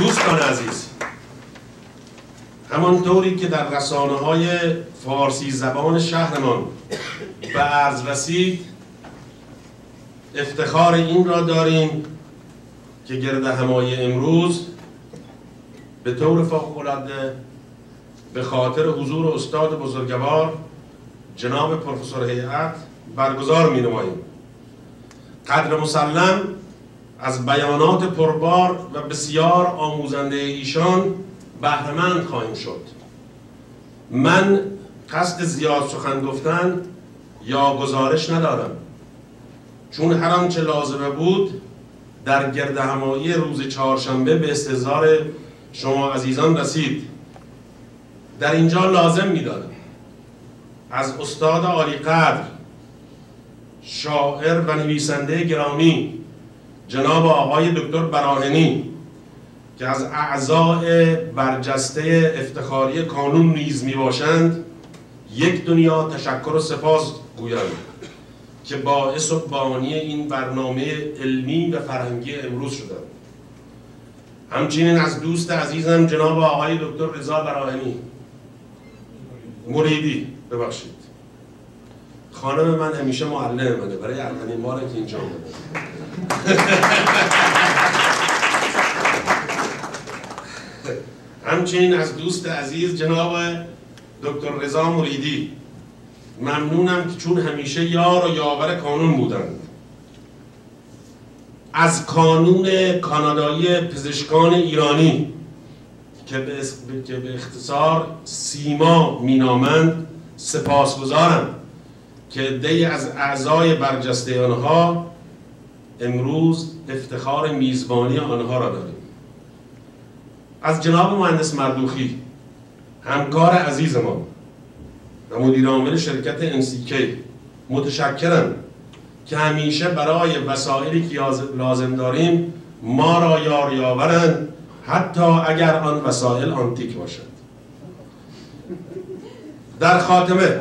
دوستان عزیز همانطوری که در رسانه های فارسی زبان شهرمان به عرض رسید افتخار این را داریم که گرد همای امروز به طور فوق‌العاده به خاطر حضور استاد بزرگوار جناب پروفسور هیئت برگزار می نماییم قدر مسلم از بیانات پربار و بسیار آموزنده ایشان بهرهمند خواهیم شد. من قصد زیاد سخن گفتن یا گزارش ندارم. چون هر آنچه لازمه بود در گرد همایی روز چهارشنبه به استظهار شما عزیزان رسید. در اینجا لازم میدارم از استاد عالی قدر شاعر و نویسنده گرامی جناب آقای دکتر براهنی که از اعضای برجسته افتخاری کانون نیز می باشند یک دنیا تشکر و سپاس گویند که باعث و بانی این برنامه علمی و فرهنگی امروز شدند. همچنین از دوست عزیزم جناب آقای دکتر رضا براهنی مریدی ببخشید. خانم من همیشه معلم منه برای اولین باره که اینجا همچنین از دوست عزیز جناب دکتر رضا مریدی ممنونم که چون همیشه یار و یاور کانون بودند از کانون کانادایی پزشکان ایرانی که به اختصار سیما مینامند سپاسگزارم. که دی از اعضای برجسته آنها امروز افتخار میزبانی آنها را داریم از جناب مهندس مردوخی همکار عزیز ما و مدیر عامل شرکت NCK متشکرم که همیشه برای وسایلی که لازم داریم ما را یار یاورند حتی اگر آن وسایل آنتیک باشد. در خاتمه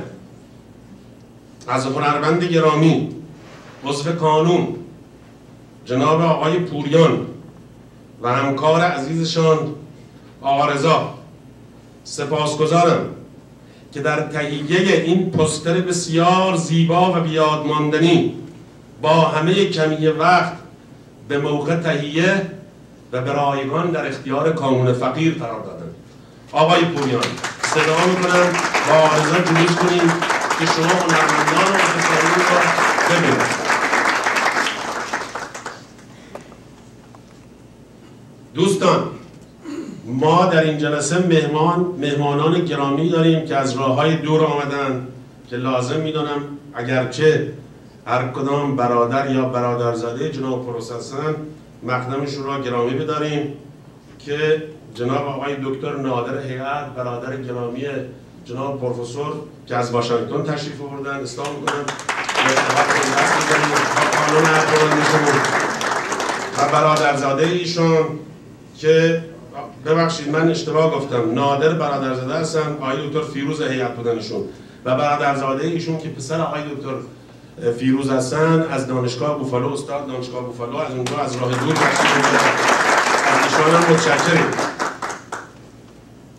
از هنرمند گرامی عضو کانون جناب آقای پوریان و همکار عزیزشان آقا رضا سپاسگزارم که در تهیه این پستر بسیار زیبا و بیادماندنی با همه کمی وقت به موقع تهیه و به رایگان در اختیار کانون فقیر قرار دادن آقای پوریان صدا می‌کنم با آرزا جویش کنیم. که شما هنرمندان و افسرین را ببینید دوستان ما در این جلسه مهمان مهمانان گرامی داریم که از راه های دور آمدن که لازم می‌دونم اگرچه هر کدام برادر یا برادرزاده جناب پروس هستن مقدمشون را گرامی بداریم که جناب آقای دکتر نادر هیئت برادر گرامی جناب پروفسور که از واشنگتن تشریف آوردن اسلام می‌کنم و برادرزاده ایشون که ببخشید من اشتباه گفتم. نادر برادرزاده هستن آقای دکتر فیروز هیئت بودنشون. و برادرزاده ایشون که پسر آقای دکتر فیروز هستن از دانشگاه بوفالو استاد دانشگاه بوفالو از اونجا از راه دور تشریف از هم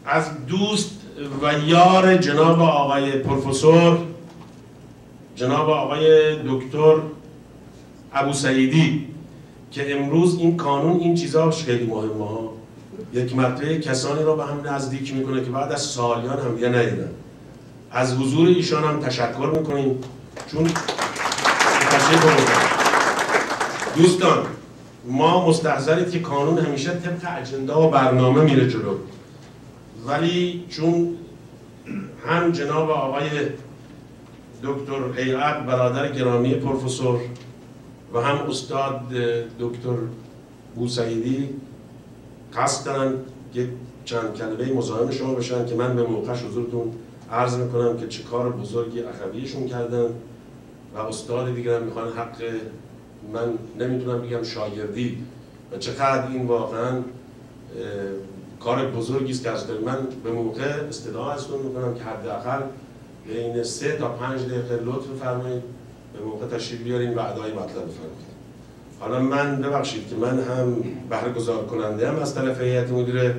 از دوست و یار جناب آقای پروفسور جناب آقای دکتر ابو سعیدی که امروز این قانون این چیزا خیلی مهمه ها. یک مرتبه کسانی را به هم نزدیک می‌کنه که بعد از سالیان هم یه نیدن از حضور ایشان هم تشکر می‌کنیم. چون دوستان ما مستحضرید که قانون همیشه طبق اجنده و برنامه میره جلو. ولی چون هم جناب آقای دکتر هیئت برادر گرامی پروفسور و هم استاد دکتر بوسعیدی قصد دارن یک چند کلمه مزاحم شما بشن که من به موقع حضورتون عرض می‌کنم که چه کار بزرگی اخویشون کردن و استاد دیگر هم می‌خوان حق من نمی‌تونم بگم شاگردی و چقدر این واقعا کار بزرگی است که از من به موقع استدعا ازتون می‌کنم که حداقل بین سه تا پنج دقیقه لطف فرمایید به موقع تشریف بیارین و ادای مطلب بفرمایید. حالا من ببخشید که من هم بهره گذار کننده هم از طرف هیئت مدیره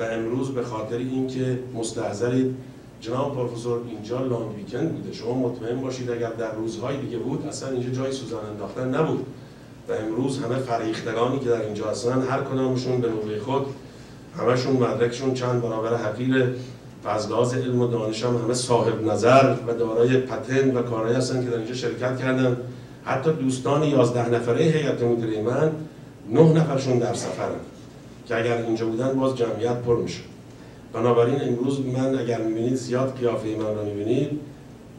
و امروز به خاطر اینکه مستحضرید جناب پروفسور اینجا لانگ ویکند بوده. شما مطمئن باشید اگر در روزهای دیگه بود اصلا اینجا جای سوزن انداختن نبود. و امروز همه فریختگانی که در اینجا هستن هر کدامشون به نوبه خود همشون مدرکشون چند برابر حقیر و از لحاظ علم و دانش هم همه صاحب نظر و دارای پتن و کارهایی هستن که در اینجا شرکت کردن. حتی دوستان 11 نفره هیئت مدیره من نه نفرشون در سفرن که اگر اینجا بودن باز جمعیت پر میشه بنابراین امروز من اگر می‌بینید زیاد قیافه من رو می‌بینید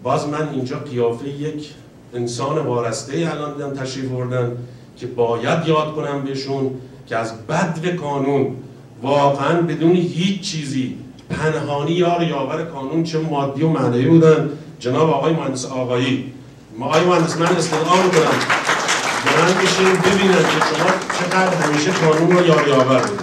باز من اینجا قیافه یک انسان وارسته الان دیدم تشریف بردن که باید یاد کنم بهشون که از بد قانون واقعا بدون هیچ چیزی. پنهانی یار یاور قانون چه مادی و معنوی بودن. جناب آقای مهندس آقایی. ما آقای مهندس من استدعا می‌کنم. من بشین ببینن که شما چقدر همیشه قانون رو یار یاور بود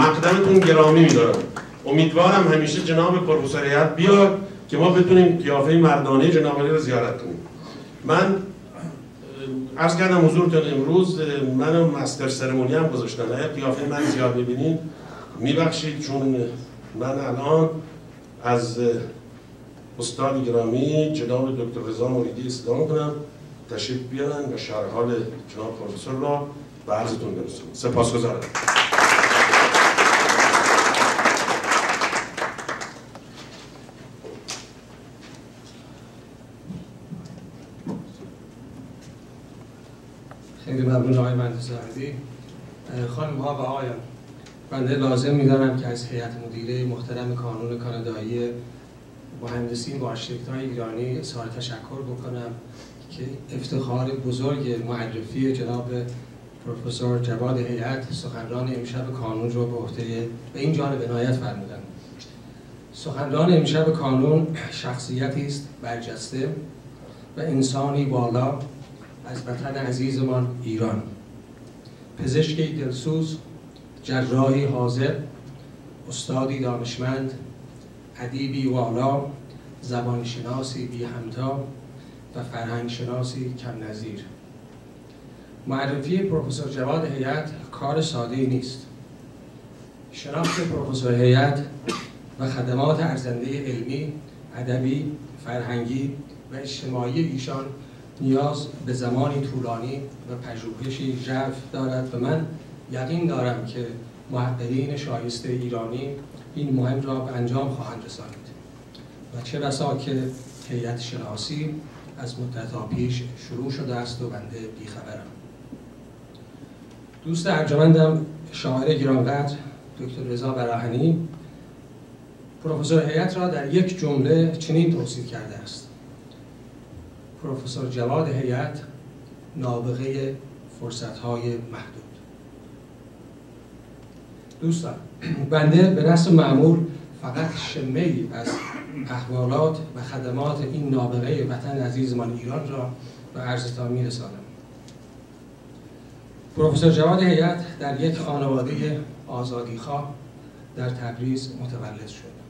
مقدمتون گرامی میدارم. امیدوارم همیشه جناب پروفسوریت بیاد که ما بتونیم قیافه مردانه جناب رو زیارت کنیم. من عرض کردم حضورتون امروز منم مستر سرمونی هم گذاشتن قیافه من زیاد ببینید میبخشید چون من الان از استاد گرامی جناب دکتر رضا موریدی استدام کنم تشریف بیارن و شرح حال جناب پروفسور را به عرضتون برسونم. سپاسگزارم. خیلی ممنون آقای مهندس خانم ها و آقایان. بنده لازم می‌دانم که از هیئت مدیره محترم کانون کانادایی مهندسی با های ایرانی اظهار تشکر بکنم که افتخار بزرگ معرفی جناب پروفسور جواد هیئت سخنران امشب کانون رو به عهده به این جانب عنایت فرمودن. سخنران امشب کانون شخصیتی است برجسته و انسانی بالا از وطن عزیزمان ایران. پزشکی دلسوز جراحی حاضر استادی دانشمند ادیبی والا زبانشناسی بی همتا و فرهنگشناسی کم نظیر. معرفی پروفسور جواد هیئت کار ساده ای نیست. شناخت پروفسور هیئت و خدمات ارزنده علمی، ادبی، فرهنگی و اجتماعی ایشان نیاز به زمانی طولانی و پژوهشی ژرف دارد و من یقین دارم که محققین شایسته ایرانی این مهم را به انجام خواهند رسانید و چه بسا که هیئت شناسی از مدتها پیش شروع شده است و بنده بیخبرم. دوست ارجمندم شاعر گرانقدر دکتر رضا براهنی پروفسور هیئت را در یک جمله چنین توصیف کرده است. پروفسور جواد هیئت نابغه فرصتهای محدود. دوستان بنده به رسم معمول فقط شمه از احوالات و خدمات این نابغه وطن عزیزمان ایران را به عرضتان میرسانم. پروفسور جواد هیئت در یک خانواده آزادیخواه در تبریز متولد شد.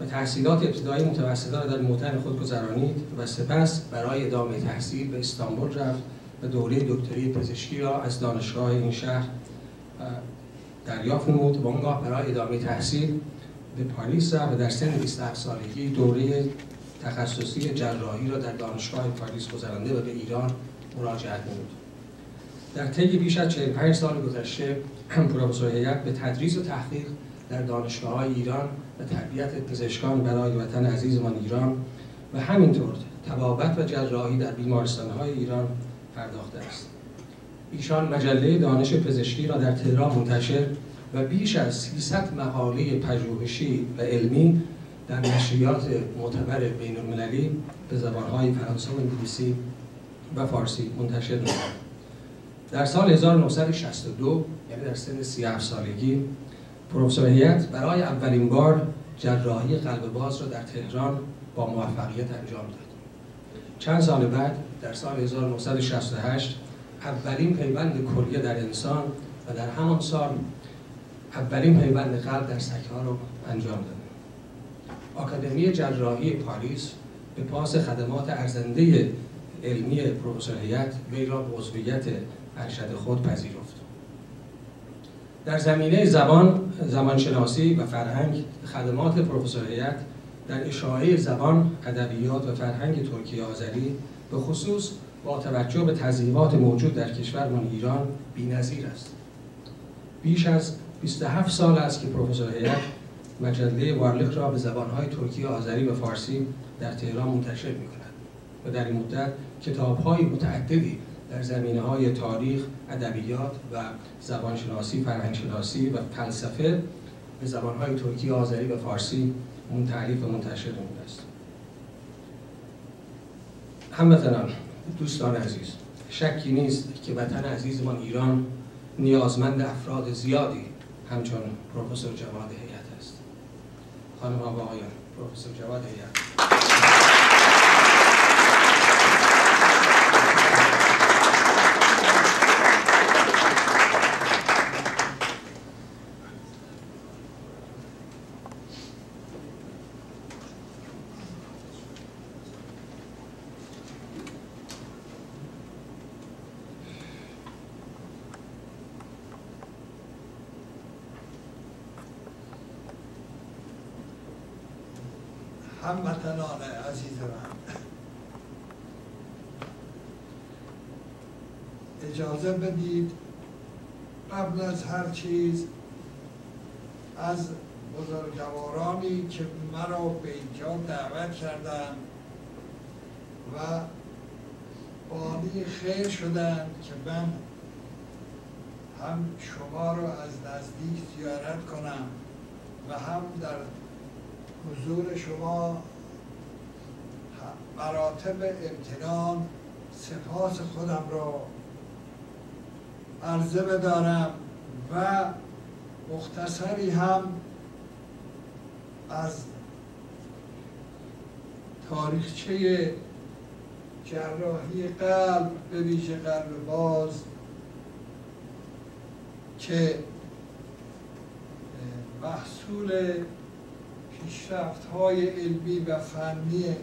و تحصیلات ابتدایی متوسطه را در موتن خود گذرانید و سپس برای ادامه تحصیل به استانبول رفت و دوره دکتری پزشکی را از دانشگاه این شهر دریافت نمود. و اونگاه برای ادامه تحصیل به پاریس رفت و در سن 27 سالگی دوره تخصصی جراحی را در دانشگاه پاریس گذرانده و به ایران مراجعت نمود. در طی بیش از 45 سال گذشته پروفسور هیئت به تدریس و تحقیق در دانشگاه های ایران و تربیت پزشکان برای وطن عزیزمان ایران و همینطور تبابت و جراحی در بیمارستان های ایران پرداخته است. ایشان مجله دانش پزشکی را در تهران منتشر و بیش از 300 مقاله پژوهشی و علمی در نشریات معتبر بین المللی به زبانهای فرانسه و انگلیسی و فارسی منتشر نمود. در سال 1962 یعنی در سن 37 سالگی پروفسور هیت برای اولین بار جراحی قلب باز را در تهران با موفقیت انجام داد. چند سال بعد در سال 1968 اولین پیوند کلیه در انسان و در همان سال اولین پیوند قلب در سکه ها رو انجام داد. آکادمی جراحی پاریس به پاس خدمات ارزنده علمی پروفسور هیت وی را به عضویت ارشد خود پذیرفت در زمینه زبان، زبانشناسی و فرهنگ خدمات پروفسور هیئت در اشاعه زبان، ادبیات و فرهنگ ترکیه آذری به خصوص با توجه به تضییقات موجود در کشورمان ایران بی‌نظیر است. بیش از 27 سال است که پروفسور هیئت مجله وارلیخ را به زبانهای ترکی آذری و فارسی در تهران منتشر می کند و در این مدت کتابهای متعددی در زمینه های تاریخ، ادبیات و زبانشناسی، فرهنگشناسی و فلسفه به زبانهای ترکی، آذری و فارسی تعریف و منتشر نموده است. هموطنان، دوستان عزیز، شکی نیست که وطن عزیزمان ایران نیازمند افراد زیادی همچون پروفسور جواد هیئت است. خانم و آقایان، پروفسور جواد هیئت هموطنان عزیز من اجازه بدید. قبل از هر چیز از بزرگوارانی که مرا به اینجا دعوت کردند و بانی خیر شدند که من هم شما رو از نزدیک زیارت کنم و هم در حضور شما مراتب امتنان سپاس خودم را عرضه بدارم و مختصری هم از تاریخچه جراحی قلب به ویژه قلب باز که محصول پیشرفت های علمی و فنی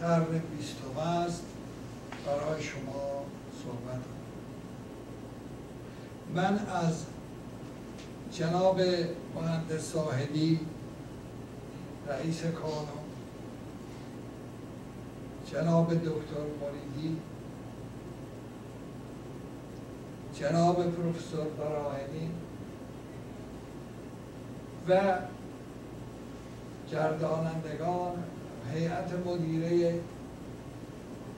قرن بیستم است. برای شما صحبت من از جناب مهندس ساحلی رئیس کانون جناب دکتر مریدی جناب پروفسور براهنی و گردانندگان هیئت مدیره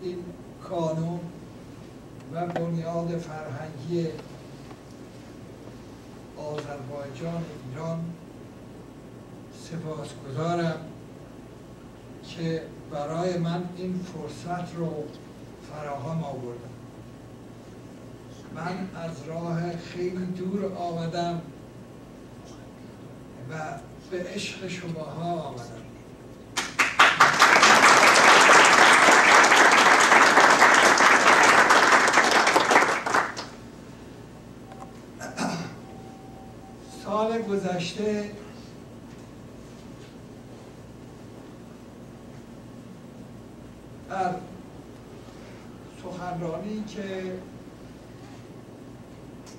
این کانون و بنیاد فرهنگی آذربایجان ایران سپاسگزارم که برای من این فرصت رو فراهم آوردم من از راه خیلی دور آمدم و به عشق شماها آمدم. سال گذشته. در سخنرانی که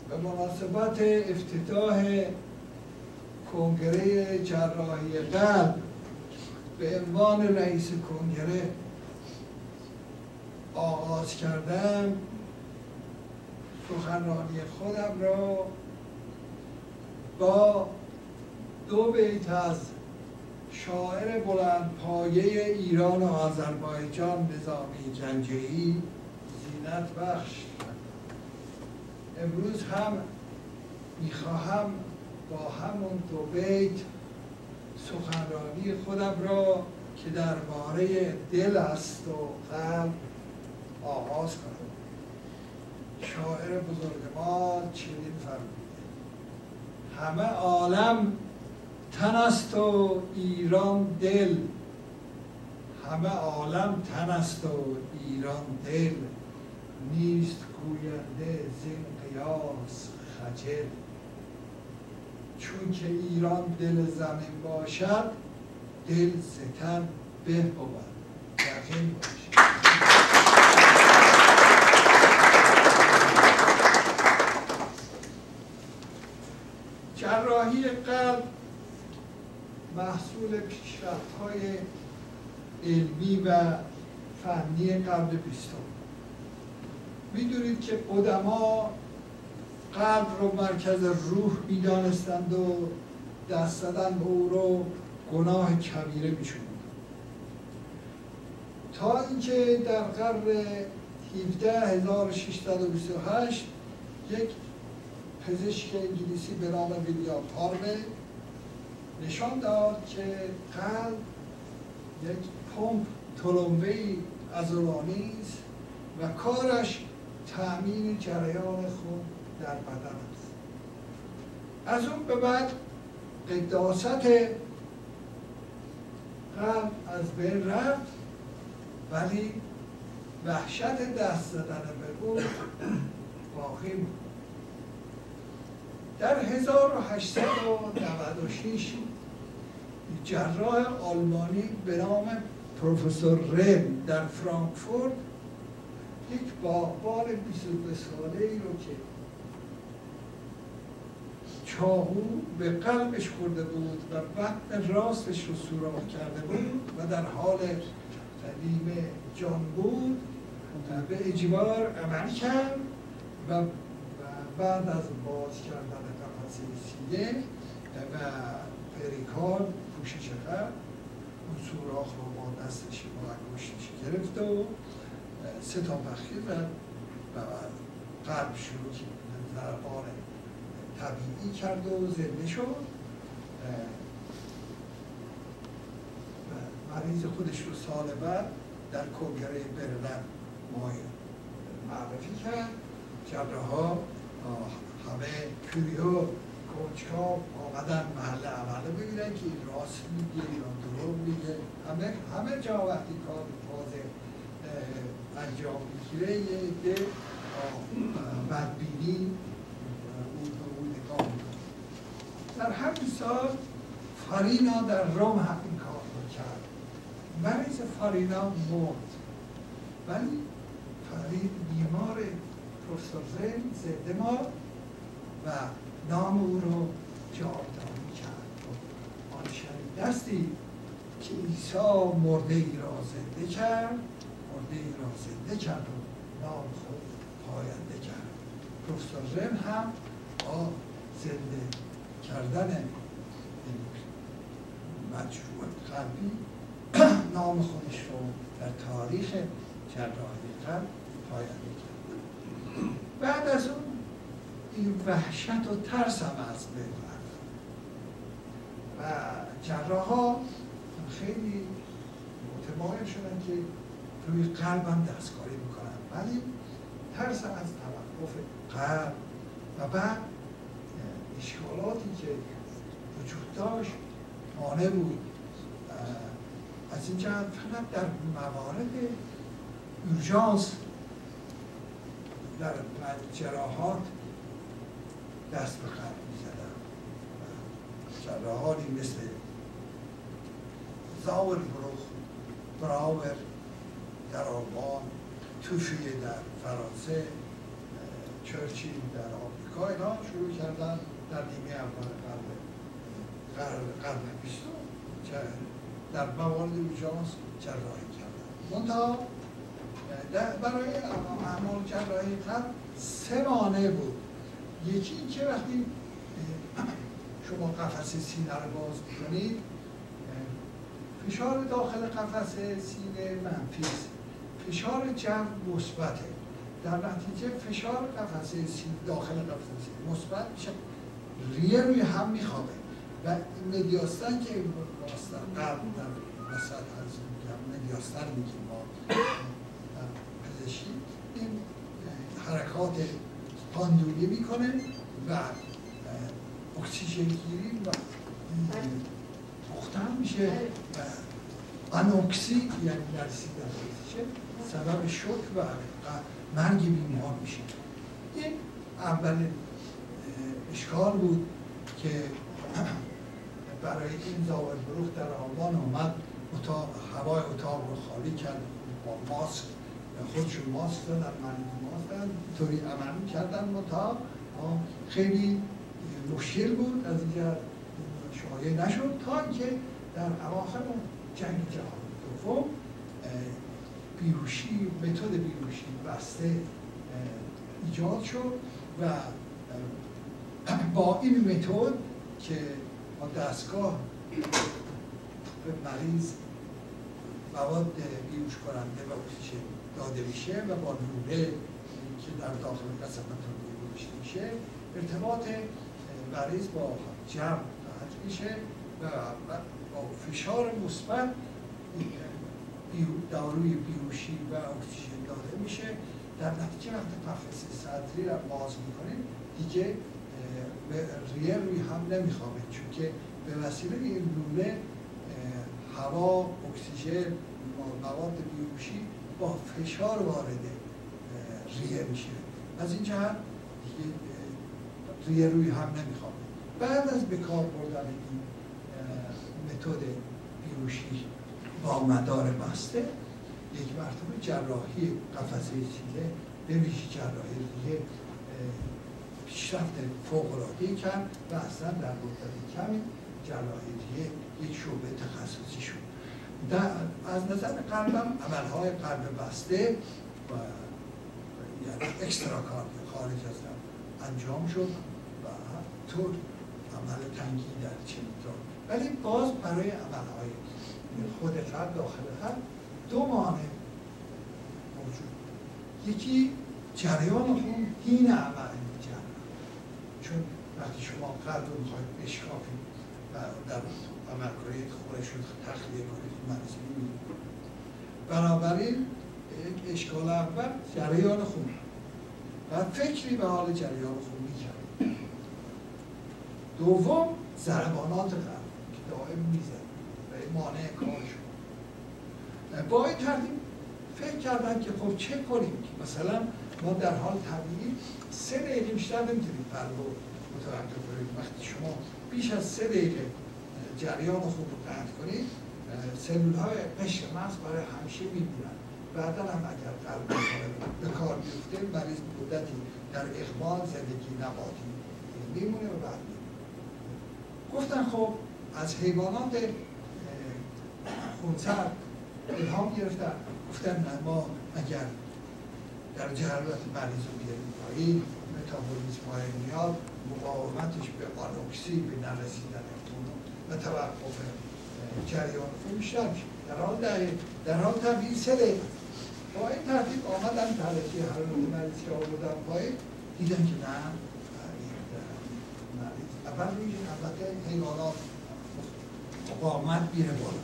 به مناسبت افتتاح کنگره جراحی قلب به عنوان رئیس کنگره آغاز کردم سخنرانی خودم را با دو بیت از شاعر بلند پایه ایران و آذربایجان نظامی جنجهی زینت بخش. امروز هم می‌خواهم با همون دو بیت سخنرانی خودم را که درباره دل است و قلب آغاز کنم. شاعر بزرگ ما چنین فرموده همه عالم تن است و ایران دل. همه عالم تن است و ایران دل. نیست گوینده زین قیاس خجل. چون که ایران دل زمین باشد دل ستن به بود یقین باشد اصول پیشرفت های علمی و فنی قبل بیستم. می‌دونید که قدما قلب رو مرکز روح می‌دانستند و دست زدن به او رو گناه کبیره می‌شوند تا اینکه در قرن 17628 یک پزشک انگلیسی به نام ویلیام هارمه نشان داد که قلب یک پمپ تلمبه ازولانی است و کارش تأمین جریان خون در بدن است. از اون به بعد قداست قلب از بین رفت ولی وحشت دست زدن به او باقی بود. در 1896 جراح آلمانی به نام پروفسور رم در فرانکفورت یک باغبان 22 ساله ای رو که چاقو به قلبش خورده بود و بطن راستش رو سوراخ کرده بود و در حال نیمه جان بود به اجبار عمل کرد و بعد از باز کردن سینه و پریکار پوشش قلب اون سوراخ رو با دستش با انگشتش گرفت و سه تا بخیر و قلب شروع ضربان طبیعی کرد و زنده شد. مریض خودش رو سال بعد در کنگره برلن مای معرفی کرد. جبره ها همه کوریو کنچکا آمدن محل عمله بگیرن که این راست میگه یا دروغ میگه. همه همه جا وقتی کار تازه انجام می‌گیره یه عده بدبینی اون اون نگاه در همین سال فارینا در روم همین کار رو کرد. مریض فارینا مرد. ولی فرید بیمار پروفسور زن زنده ما و نام او رو جاودانی کرد. آن دستی که عیسی مرده ای را زنده کرد مرده ای را زنده کرد و نام خود پاینده کرد. رن هم با زنده کردن مجروع قلبی نام خودش رو در تاریخ جراحی قلب پاینده کرد. بعد از اون این وحشت و ترس هم از بین و جراح ها خیلی متمایل شدن که روی قلب هم دستکاری می‌کنن. ولی ترس از توقف قلب و بعد اشکالاتی که وجود داشت مانع بود. از این جهت فقط در موارد اورژانس در جراحات دست به قلب می‌زدن جراحانی مثل زاور بروخ براور در آلمان توفیه در فرانسه چرچیل در آمریکا اینا شروع کردن در نیمه اول قرن قرن بیستم در موارد اورژانس جراحی کردن. منتها برای اعمال جراحی قلب سه مانع بود. یکی که وقتی شما قفس سینه رو باز کنید فشار داخل قفس سینه منفی است. فشار جمع مثبته. در نتیجه فشار قفس سینه داخل قفس سینه مثبت میشه. ریه روی هم میخوابه. و مدیاستن که واسطن قلب در وسط از مدیاستن میگیم ما پزشکی این حرکات پاندولی می‌کنه و اکسیژن گیری و مختم میشه. و انوکسی یعنی نرسیدن اکسیژن سبب شک و مرگ بیمار میشه. این اولین اشکال بود که برای این زاور بروخ در آلمان آمد اتاق هوای اتاق رو خالی کرد با ماسک خودشون ماسک دادن من ماسک دادن طوری عمل کردن متا خیلی مشکل بود از اینجا شایع نشد تا اینکه در اواخر جنگ جهان دوم بیهوشی متد بیهوشی بسته ایجاد شد و با این متد که با دستگاه به مریض مواد بیوش کننده و اکسیژن داده میشه و با لوله که در داخل قسمت گذاشته میشه ارتباط مریض با جمع قطع میشه و با فشار مثبت داروی بیوشی و اکسیژن داده میشه. در نتیجه وقتی قفس صدری را باز می‌کنیم دیگه ریه روی هم نمیخوابه چون که به وسیله این لوله هوا اکسیژن مواد بیوشی با فشار وارد ریه میشه. از این جهت ریه روی هم نمیخوابه. بعد از به کار بردن این متد بیوشی با مدار بسته یک مرتبه جراحی قفسه سینه به جراحی دیگه پیشرفت فوق العاده کرد و اصلا در مدت کمی جراحی دیگه یک شعبه تخصصی شد در از نظر قلبم عملهای قلب بسته و یعنی اکسترا کار خارج از انجام شد و طور عمل تنگی در چنین ولی باز برای عملهای خود قلب داخل قلب دو مانع موجود. یکی جریان خون هین عمل میجرد چون وقتی شما قلب رو می‌خواید بشکافید و در عمل کنید خورش رو تخلیه مریض میمیرید بنابراین یک اشکال اول جریان خون. و فکری به حال جریان خون می‌کرد. دوم ضربانات قلب که دائم می‌زد و مانع کار شد. با این ترتیب فکر کردن که خب چه کنیم؟ که مثلا ما در حال طبیعی سه دقیقه بیشتر نمی‌تونیم قلب رو متوقف کنیم. وقتی شما بیش از سه دقیقه جریان خوب رو قطع کنید سلول های قشر مغز برای همیشه میمیرن بعدا هم اگر قلب به کار بیفته مریض مدتی در اقبال زندگی نباتی. میمونه و بعد گفتن خب از حیوانات خونسر الهام گرفتن. گفتن ما اگر در جهرات مریض رو بیاریم پایین متابولیسم های میاد مقاومتش به آنوکسی به نرسیدن و توقف جریان خون بیشتر در حال در حال طبیعی سه با این ترتیب آمدن تلقی هر روز مریض که آوردن پایین دیدن که نه. مریض اول میگه البته حیوانات مقاومت بیره بالا.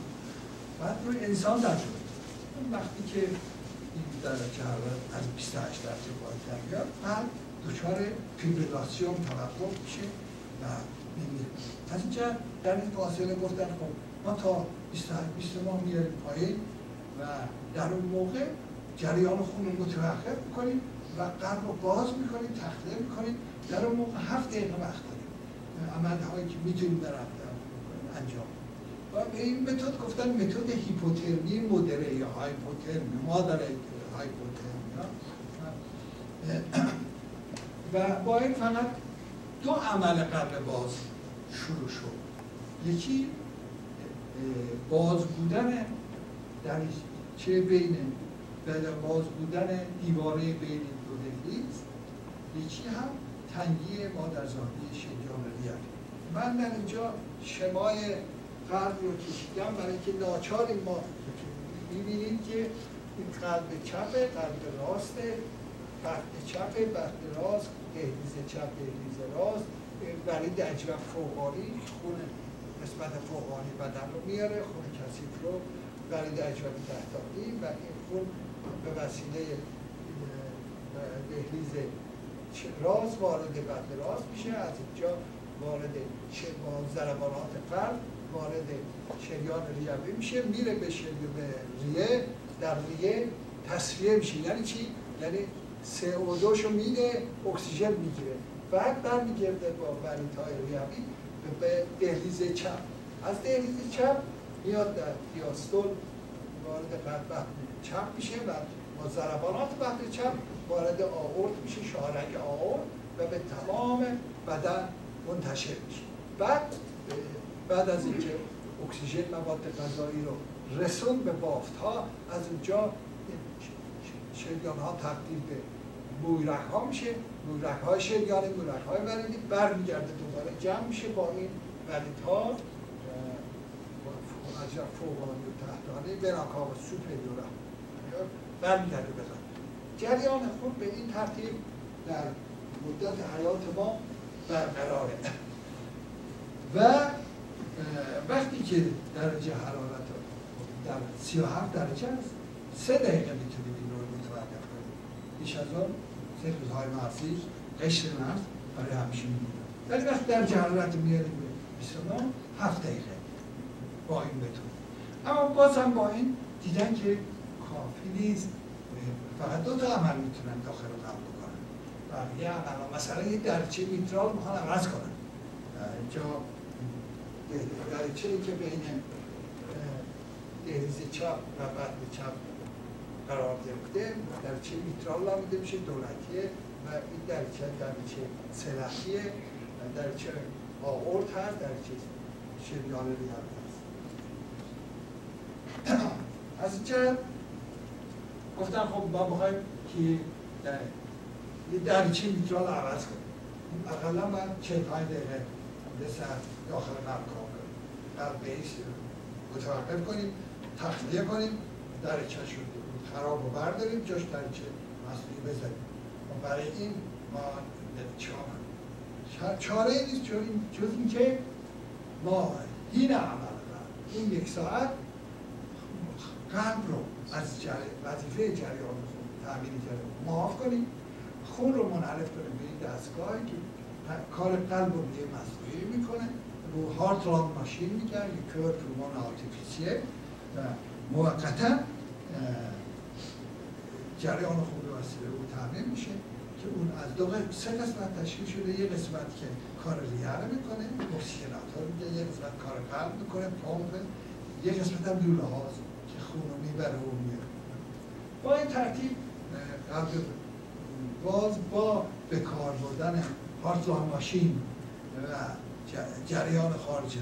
بعد روی انسان در شد وقتی که این درجه حرارت از 28 درجه بالاتر میاد بعد دچار فیبریلاسیون توقف میشه و میمیره از اینجا در این فاصله گفتن خب ما تا 28 20 ماه میاریم پایین و در اون موقع جریان خون رو متوقف می‌کنیم و قلب رو باز می‌کنیم تخلیه می‌کنیم. در اون موقع هفت دقیقه وقت داریم. عملهایی که می‌تونیم در انجام و این متد گفتن متد هیپوترمی مدره یا هایپوترمی مادر هایپوترمی. و با این فقط دو عمل قبل باز شروع شد. یکی باز بودن در چه بین باز بودن دیواره بین دو دهلیز یکی هم تنگی مادرزادی شنجان ریه من در اینجا شمای قلب رو کشیدم برای که ناچار ما می‌بینید که این قلب چپه قلب راسته. بخت چپه بخت راست دهلیز چپ دهلیز راست. برای دجوه فوقانی خون قسمت فوقانی بدن رو میاره خون کثیف رو. برای دجوه تحتانی و این خون به وسیله دهلیز راست وارد بخت راست میشه. از اینجا وارد ضربانات قلب وارد شریان ریوی میشه. میره به شریان ریه در ریه تصفیه میشه. یعنی چی؟ یعنی CO2 شو میده اکسیژن می‌گیره. بعد برمیگرده با های ریوی به دهلیز چپ. از دهلیز چپ میاد در دیاستول وارد قلب چپ میشه و با ضربانات وقت چپ وارد آورد میشه شارک آورد و به تمام بدن منتشر میشه. بعد بعد از اینکه اکسیژن مواد غذایی رو رسون به بافت ها از اونجا شریان ها تبدیل به بویرک ها میشه. بویرک های شریانی بویرک های وریدی برمیگرده دوباره جمع میشه با این ورید ها از فوقانی و تحتانی براک ها و سوپریورا برمیگرده بزن جریان خود به این ترتیب در مدت حیات ما برقراره. و وقتی که درجه حرارت در 37 درجه است سه دقیقه می‌تونیم بیش از آن سه روزهای معصی قشر مغز برای همیشه میمونه ولی وقتی درجه حرارت میاریم به 29 هفت دقیقه با این بتون اما باز هم با این دیدن که کافی نیست فقط دو تا عمل می‌تونن داخل رو قبل بکنن بقیه عمل مثلا یه درچه میترال می‌خوان عوض کنن اینجا درچه که بین دهلیز چپ و بعد چپ قرار گرفته درچه میترال نامیده میشه دولتیه و این درچه درچه سلحیه درچه آورد هست درچه شریان ریال هست. از اینجا گفتن خب ما بخوایم که یه درچه میترال عوض کنیم. اقلا من 45 دقیقه به سر داخل قلب کار کنیم قلب بهش متوقف کنیم تخلیه کنیم درچه شده خراب رو برداریم جاش درچه مصنوعی بزنیم. و برای این ما چاره چاره نیست جز اینکه ما این عمل این یک ساعت قلب رو از وظیفه جریان خون تعمیر کرده. معاف کنیم خون رو منحرف کنیم به این دستگاهی که کار قلب رو یه مصنوعی می‌کنه. رو heart-lung machine میگن یه cœur-poumon artificiel. و موقتا جریان خون به وسیله او تعمیر میشه که اون از دو سه قسمت تشکیل شده. یه قسمت که کار ریه رو می‌کنه oxygenator میگه یه قسمت کار قلب می‌کنه پمپ یه قسمت هم لوله هاست که خون رو می‌بره و میره با این ترتیب قلب باز با به کار بردن heart-lung machine و جریان خارج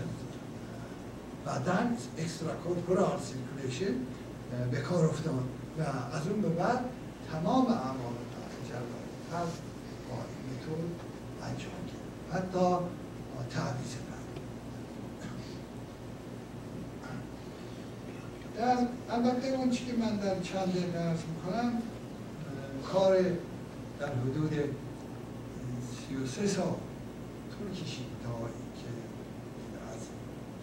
بدن extracorporeal circulation به کار افتاد. و از اون به بعد تمام اعمال جراحی قلب با این متد انجام گرفت حتی تعویض در البته اون که من در چند دقیقه عرض می‌کنم کار در حدود 33 سال طول کشید تا اینکه از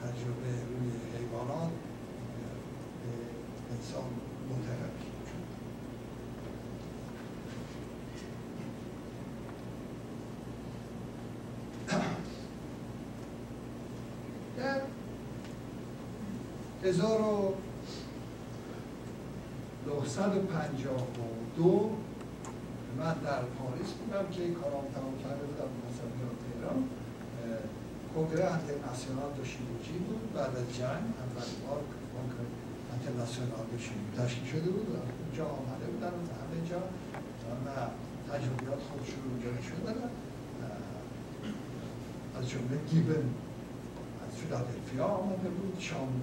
تجربه روی حیوانات به انسان منتقل 1952 من در پاریس بودم که کارام تمام کرده بودم مثلا تهران. کنگره انترنسیونال دو شیروجی بود؟ بعد از جنگ اولین بار کنگره انترنسیونال دو شیروجی تشکیل شده بود. اونجا آمده بودم همه جا. و تجربیات خودشون اونجا نشون دادن از جمله گیبن از فیلادلفیا آمده بود شام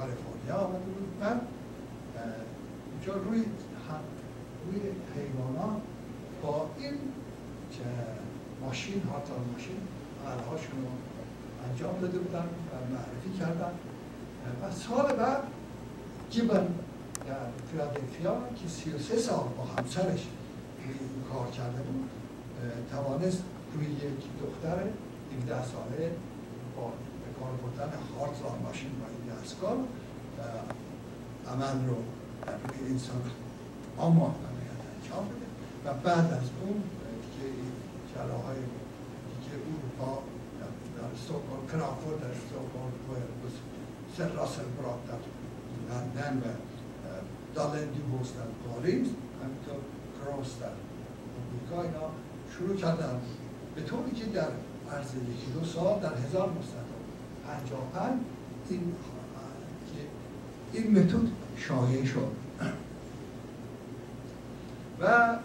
کالیفرنیا آمده بود من اونجا روی روی حیوانات با این ماشین هاتال ماشین عملهاشون رو انجام داده بودن و معرفی کردن. و سال بعد گیبن در فیلادلفیا که 33 سال با همسرش کار کرده بود توانست روی یک دختر 17 ساله با کار بردن هارت ماشین با این دستگاه عمل رو روی انسان آماد انجام بده. و بعد از اون که جراهای دیگه اروپا در استوکهلم کرافورد در استوکهلم سر راسل براد در لندن و دالن دیووس در پاریس همینطور کروس در امریکا اینا شروع کردن. به طوری که در عرض یکی دو سال در 1955 این این متد شایع شد. و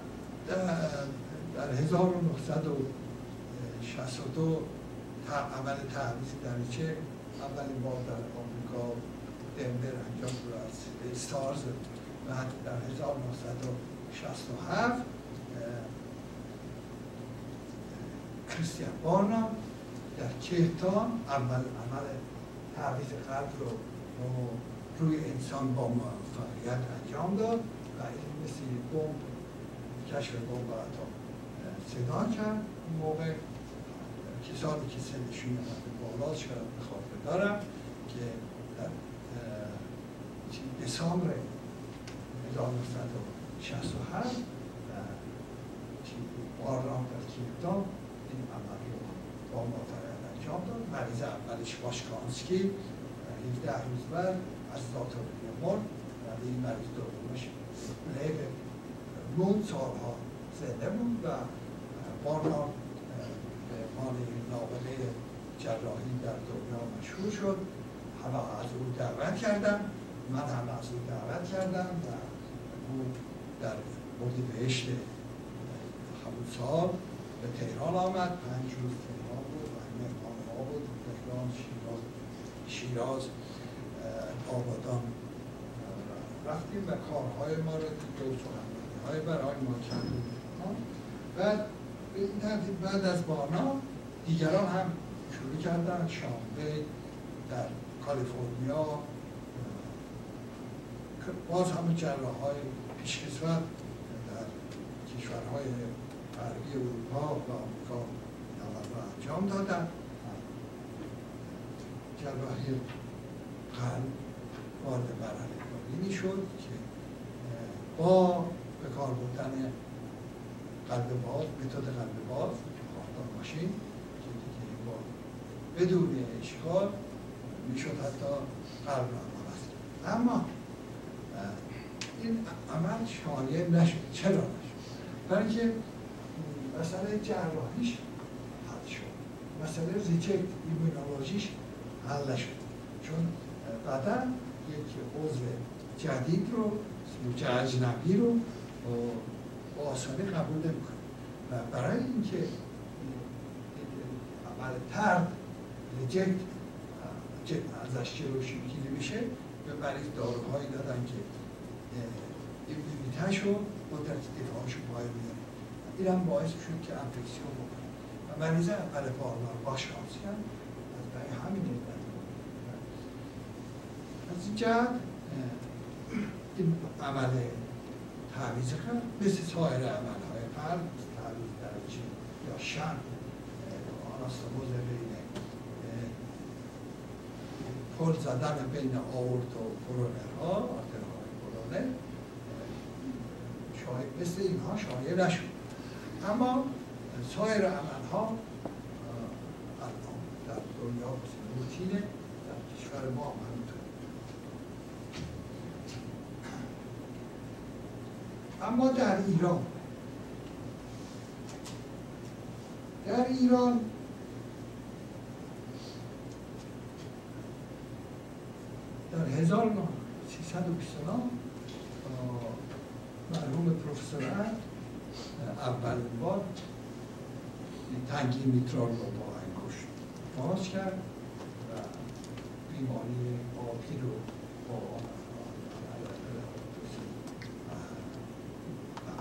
در 1962 عمل تعویض دریچه اولین بار در آمریکا دنبر انجام شد از استارز بعد در 1967 کریستیان بارنا در کهتان اول عمل تعویض قلب رو روی انسان با موفقیت انجام داد و این مثل بمب کشف بمب اتم صدا کرد. اون موقع کسانی که سنشون بالا شاید به دارم که در دسامبر 1967 باران در کیپتان این عمل رو با موفقیت انجام داد. مریض اولش باشکانسکی 17 روز بعد از زاتوری مرد ولی این مریض دومش لیو موند سالها زنده بود و بارنارد به عنوان نابغه جراحی در دنیا مشهور شد. همه از او دعوت کردم من هم از او دعوت کردم و او در بردی بهشت همون سال به تهران آمد. پنج روز و بود تهران شیراز شیراز آبادان. رفتیم و کارهای ما رو دو های برای ما کردیم بعد به این ترتیب بعد از بانا دیگران هم شروع کردن. شامبه در کالیفرنیا باز همه جراح های پیشکسوت در کشورهای غربی اروپا و آمریکا انجام دادن. جراحی قلب وارد مرحله می شد که با به کار بودن قلب باز متد قلب باز خواهدان ماشین که دیگه با بدون اشکال می‌شد حتی قلب را عمل اما این عمل شایع نشد. چرا نشد؟ برای که مسئله جراحیش حل شد. مسئله reject immunology ش حل نشد. چون بعدا یک عضو جدید رو که اجنبی رو آسانی قبول نمی‌کنه. و برای اینکه عمل طرد reject ازش جلوگیری بشه به مریض داروهایی دادن که immunity ش رو مدت دفاعش رو باید میاره این هم باعث شد که انفکسیون بکنه. و مریض اول پارلار باش خانسی هم از برای همین علت از این این عمل تعویض قلب مثل سایر عملهای قلب تعویض درجه یا شن آناستموز بین پل زدن بین آورت و کرونرها آرترهای کرونر شاید مثل اینها شایع نشد. اما سایر عملها الان در دنیا روتینه در کشور ما هم همینطور اما در ایران. در ایران در 1329 مرحوم پروفسور اول بار تنگی میترال رو با انگوش باز کرد و بیماری آبی رو با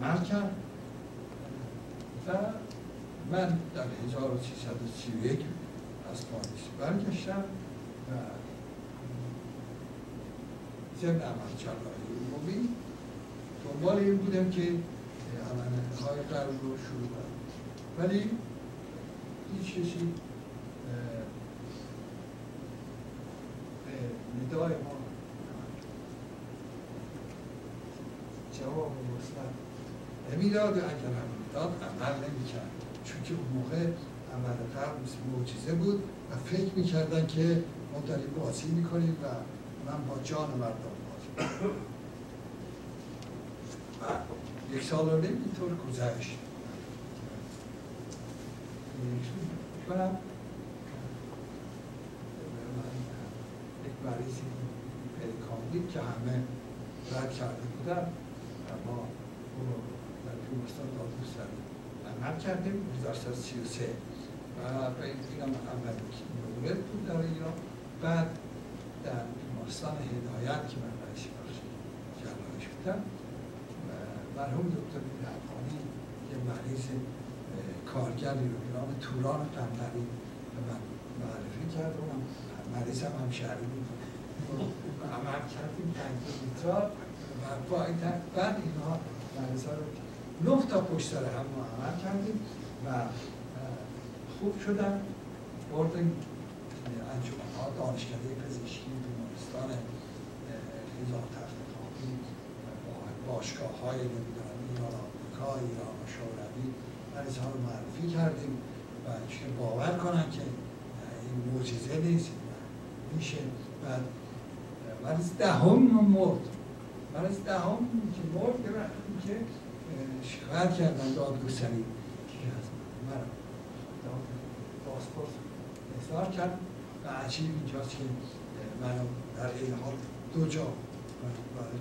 عمل کرد. و من در 1331 از پاریس برگشتم و ضمن عمل جراحی عمومی دنبال این بودم که عملهای قلب رو شروع کنم. ولی هیچ کسی به ندای ما جواب مثبت نمی‌داد اگر هم می‌داد عمل نمی‌کرد. چون که اون موقع عمل قلب مثل معجزه بود و فکر می‌کردن که ما داریم بازی می‌کنیم و من با جان مردم بازی یک سال و نیم اینطور گذشت یک مریضی پریکاندید که همه رد کرده بودن ما او رو در بیمارستان دادگستری عمل کردیم 1933 و به این هم اولین مورد بود در ایران. بعد در بیمارستان هدایت که من رئیس بخش جراحی بودم مرحوم دکتر میرحمانی یه مریض کارگری رو به توران قنبری به من معرفی کرد. اونم مریض هم همشهری بود. عمل کردیم تنگیترار و با این بعد اینها مریض رو نه تا پشت سر هم عمل کردیم و خوب شدن. بردیم انجمن ها دانشکده پزشکی بیمارستان هزار تخت خوابی باشگاه های نمی‌دونم ایران آمریکا ایران و شوروی مریض ها رو معرفی کردیم و که باور کنن که این معجزه نیست میشه. بعد مریض دهم مرد مریض دهم که مرد که شکایت کردن دادگستری که از من پاسپورت. اصرار کرد و عجیب اینجاست که من در این حال دو جا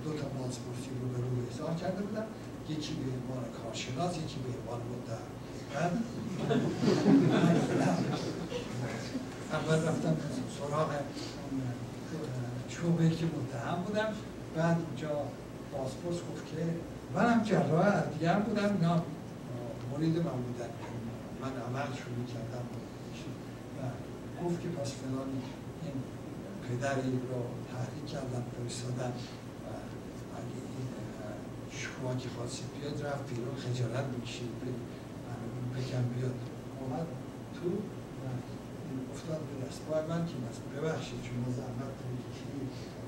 دو تا پاسپورتی رو به روی اظهار کرده بودم. یکی به عنوان کارشناس یکی به عنوان متهم اول رفتم سراغ شعبه که متهم بودم. بعد اونجا پاسپورت گفت که منم جراح ادویه هم بودم اینا مرید من بودن من عمل شروع کردم و گفت که پس فلانی این پدری رو تحریک کردن فرستادن و اگه این شما که خواستید بیاد رفت بیرون خجالت می‌کشید. بکن بیاد. اومد تو و افتاد به دست. من که ببخشید شما زحمت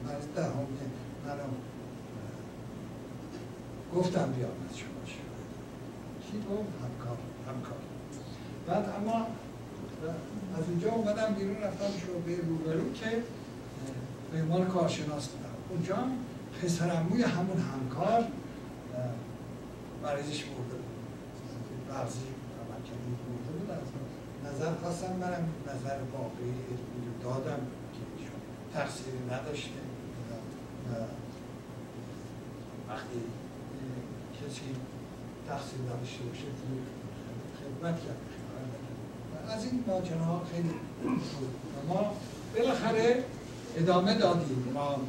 من دهم منم گفتم بیا از شما گفت همکار همکار. بعد اما از اونجا اومدم بیرون رفتم شعبه روبرو که به عنوان کارشناس بودم. اونجا پسرموی همون همکار مریضش برده بود. بعضی عملکردی برده بود. از نظر خواستم منم نظر واقعی دادم که تقصیری نداشته. وقتی کسی تقصیر نداشته باشه خدمت کرد. از این ماجراها خیلی بود ما بالاخره ادامه دادیم. ما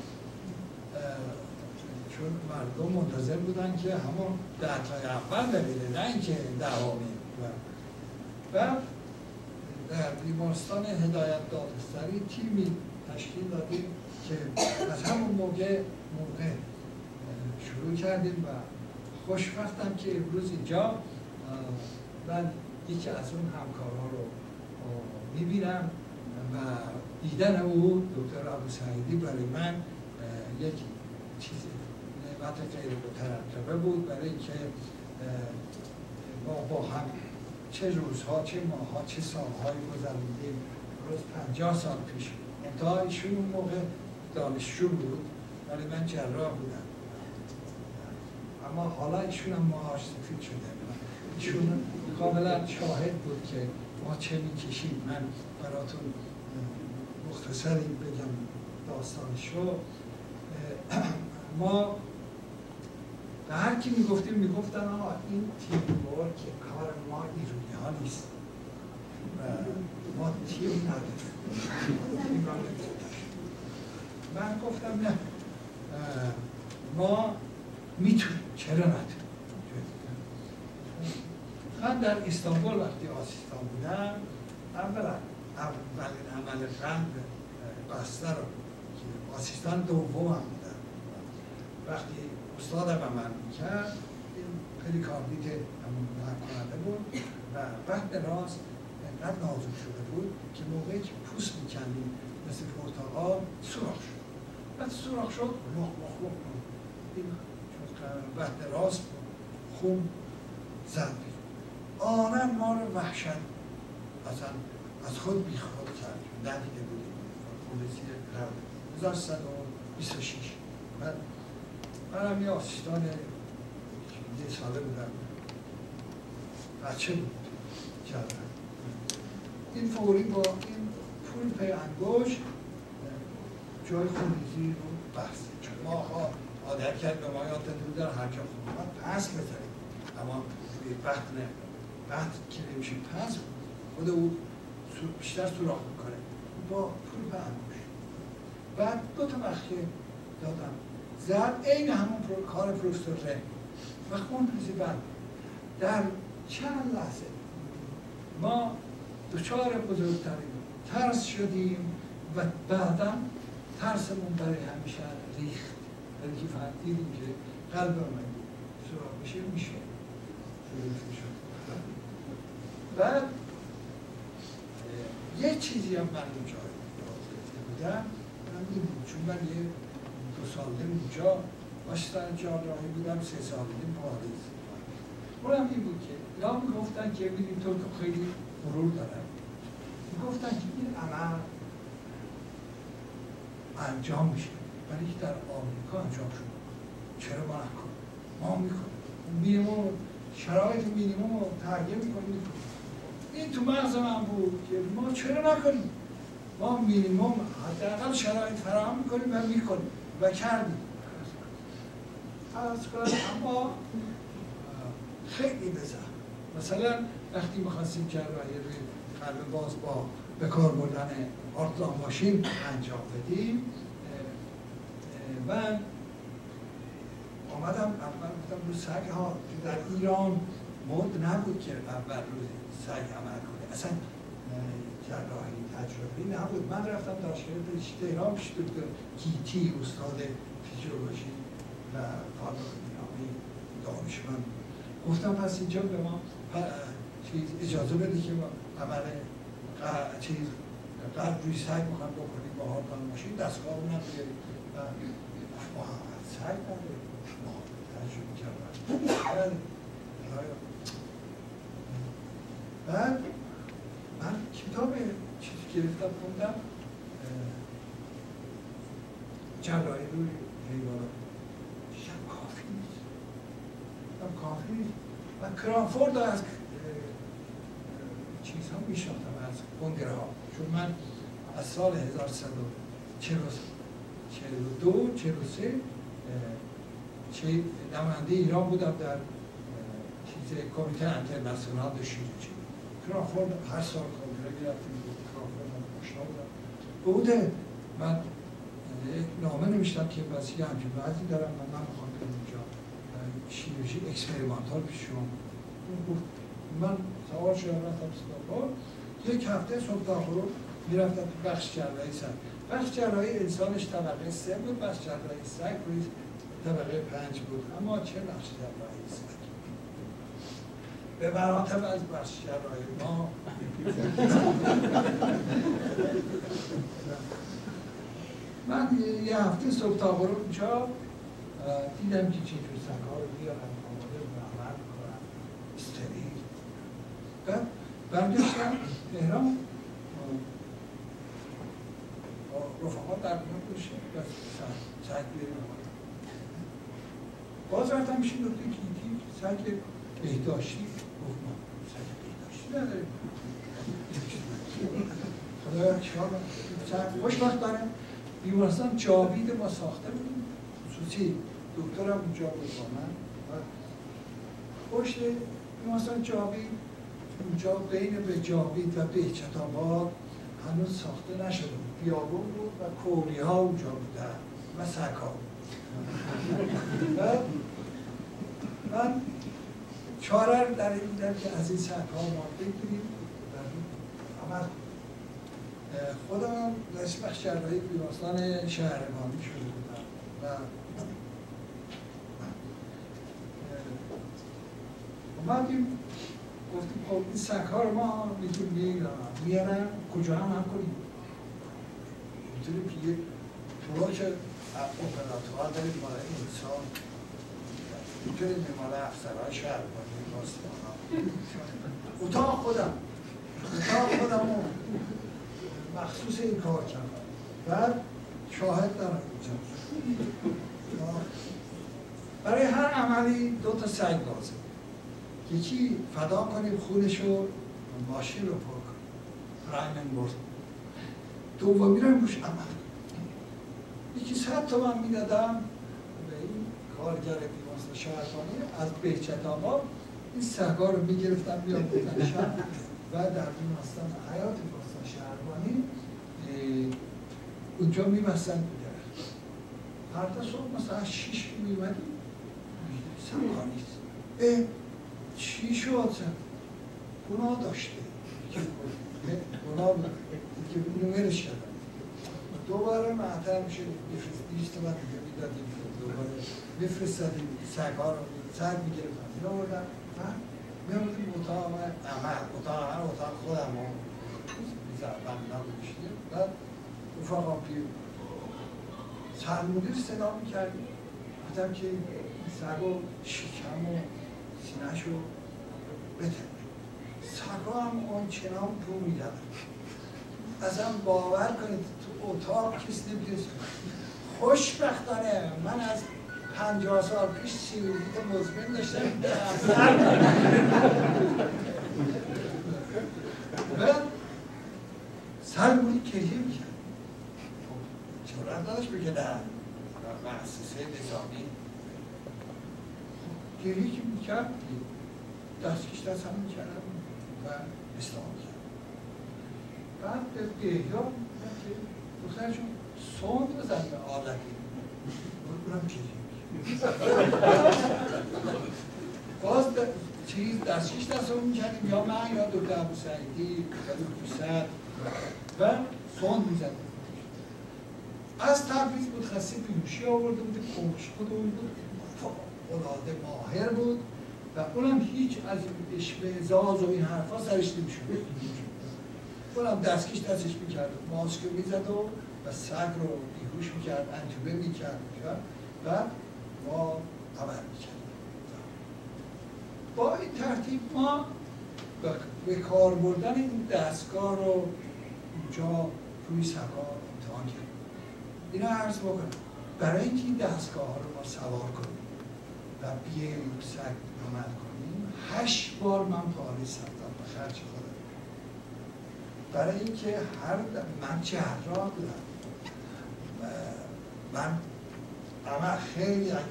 چون مردم منتظر بودن که همون دهتای اول ببینه نه اینکه دوامی و در بیمارستان هدایت دادستری تیمی تشکیل دادیم که از همون موقع موقع شروع کردیم و خوشبختم که امروز اینجا من یکی از اون همکارها رو می‌بینم و دیدن او دکتر ابو سعیدی برای من یک چیز نعمت غیر مترتبه بود برای اینکه ما با هم چه روزها چه ماهها چه سالهایی گذروندیم. روز پنجاه سال پیش تا ایشون اون موقع دانشجو بود. ولی من جراح بودم. اما حالا ایشون هم ماهاش سفید شده. ایشون کاملا شاهد بود که ما چه می‌کشیم. من براتون مختصری بگم داستانشو ما به هر کی می‌گفتیم می‌گفتن آقا این تیم بار که کار ما ایرونی ها نیست. و ما تیم نداریم. من گفتم نه. ما می‌تونیم چرا نداریم من در استانبول وقتی آسیستان بودم اولا اولین عمل قلب بسته رو که آسیستان دوم هم بودم. وقتی استادم عمل می‌کرد این پریکاردیت همون کننده بود و بعد راست انقدر نازک شده بود که موقعی که پوست میکندیم مثل پرتقال سوراخ شد. بعد سوراخ شد مخ مخ مخ این بعد راست خون زد آنم ما رو وحشت اصلا از خود بی خود کرد ندیده بودیم. پلیسی قرد 1126 من منم یه آسیستان یه ساله بودم. بچه بود. کردن این فوری با این پول پی انگوش جای خونریزی رو بحث ما عادت کرد به ما یاد داده در هر جا خون پس بزنیم. اما وقت نه. بعد که نمیشه پس خود او بیشتر سوراخ می‌کنه. با پول به بعد دو تا بخشی دادم. زد عین همون کار پروفسور ره و خون ریزی بعد. در چند لحظه ما دچار بزرگترین ترس شدیم و بعدا ترسمون برای همیشه ریخت. که فهمیدیم که قلب من سراغ بشه میشه. بعد یه چیزی هم من اونجا بودم. من این بود چون من یه دو ساله اونجا باشتن جراحی بودم سه سال این پاریس. اونم این بود که یا می‌گفتن که ببینید تو خیلی غرور دارن. می‌گفتن که این عمل انجام میشه. ولی که در آمریکا انجام شد چرا ما نکن ما می‌کنیم. مینیموم شرایط مینیموم رو تغییر می‌کنیم این تو مغز من بود که ما چرا نکنیم؟ ما مینیموم حداقل شرایط فراهم می‌کنیم و می‌کنیم و کردیم. از اما خیلی بزن. مثلا وقتی می‌خواستیم جراحی روی قلب باز با به کار بردن آرتلان ماشین انجام بدیم من آمدم اول گفتم رو سگ ها که در ایران مد نبود که اول روی سگ عمل کنه. اصلا جراحی تجربی نبود. من رفتم دانشگاه تهران پیش دکتر کیتی استاد فیزیولوژی و فارماکودینامی دانشمند گفتم پس اینجا به ما چیز اجازه بده که عمل چیز قلب روی سگ می‌خوام بکنیم با هارپان ماشین دستگاه اونم بیاریم. ما سگ نداریم ما تجربه کردن بعد من کتاب چیزی گرفتم خوندم جراحی روی حیوانات دیدم کافی نیست دیدم کافی نیست من کرانفورد از چیزها میشناختم از کنگره ها چون من از سال 1142 43 چه نماینده ایران بودم در چیز کمیته انترناسیونال دو شیرجی کرافورد هر سال کنگره گرفتیم کرافورد هم آشنا بودم. بوده من نامه نوشتم که وسیله همچین بعضی دارم و من می‌خوام بریم اونجا شیرجی اکسپریمانتال پیش شما من سوار شدم رفتم سنگاپور یک هفته صبح تا غروب می‌رفتم تو بخش جراحی سگ بخش جراحی انسانش طبقه سه بود بخش جراحی سگ روی طبقه پنج بود. اما چه بخش جراحی سگ؟ به مراتب از بخش جراحی ما. من یه هفته صبح تا غروب اونجا دیدم که چجور سگ‌ها رو بیارم آماده و عمل کنم. استریل بعد برگشتم تهران. رفقا در میان بشه و بیاریم باز رفتم میشه دکتر کیتی سگ بهداشتی. گفت ما سگ بهداشتی نداریم. خدا چیکار سگ خوشبختانه بیمارستان جاوید ما ساخته بودیم خصوصی دکترم اونجا بود با من. پشت بیمارستان جاوید. اونجا بین به جاوید و بهچت آباد هنوز ساخته نشده بیابون بود و کوری ها اونجا بودن و سک ها من چاره در این دیدم که از این سک ها ما بگیریم. عمل خودم رئیس بخش جراحی بیمارستان شهربانی شده بودم. و اومدیم گفتیم خب این ها رو ما می‌تونیم میارن؟ کجا هم؟ هم کنیم. می‌تونیم که یک تراش اپراتوار داریم انسان می‌تونیم مال افسرهای شهربانی باستان اتاق خودم اتاق خودم مخصوص این کار کردم. بعد شاهد دارم برای هر عملی دو تا سگ لازم یکی فدا کنیم خونش رو ماشین رو پر کنیم. رایمن برد. دومی رو روش عمل. یکی صد تومن می‌دادم به این کارگر بیمارستان شهربانی از بهچت آباد این سگا رو می‌گرفتم بیام بودن و در بیمارستان حیات بیمارستان شهربانی اونجا میبستن به درخت. فردا صبح مثلا شیش میومدیم سمکا نیست. اه چی شد؟ گناه داشته. گناه که نویرش کردم دوباره معتر میشه بفرست بیست من دیگه می‌دادیم دوباره بفرستدیم سگ ها رو سگ می‌گرفتم اینا بردم. میامدیم اتاق عمل اتاق عمل اتاق خودم رو بندم میشیدیم بعد رفاقم توی سرمدیر صدا می‌کردیم گفتم که این سگ و شکم و سینهش رو بتنه سگا هم آنچنان رو میدن اصلا باور کنید تو اتاق کسی نمی‌تونست خوشبختانه من از پنجاه سال پیش سیرولیت مزمن داشتم. بعد سرمونی کلیه می‌کرد. چرا نداشت بگه نه مؤسسه نظامی. گریه که می‌کرد دستکش دست هم می‌کردم و اسلام بعد به بهیا دختر جون سوند بزن به عادتی اونم گریه باز چیز دستکش دست رو می‌کردیم یا من یا دکتر ابو سعیدی یا دکتر و سوند می‌زدیم از تبریز بود خسته بیوشی آورده بود کمش خود اون بود. العاده ماهر بود. و اونم هیچ از اشمعزاز و این حرفا سرش نمی‌شد. اونم دستکش دستش می‌کرد ماسک رو می‌زد و و سگ رو بیهوش می‌کرد انتوبه می‌کرد و ما عمل می‌کرد با این ترتیب ما به کار بردن این دستگاه رو اونجا روی سگا امتحان کردیم. اینا عرض بکنم. برای اینکه این دستگاه رو ما سوار کنیم و بیایم سگ عمل کنیم هشت بار من پاره سفتم به خرج خودم. برای اینکه هر من جراح بودم. من عمل خیلی اگه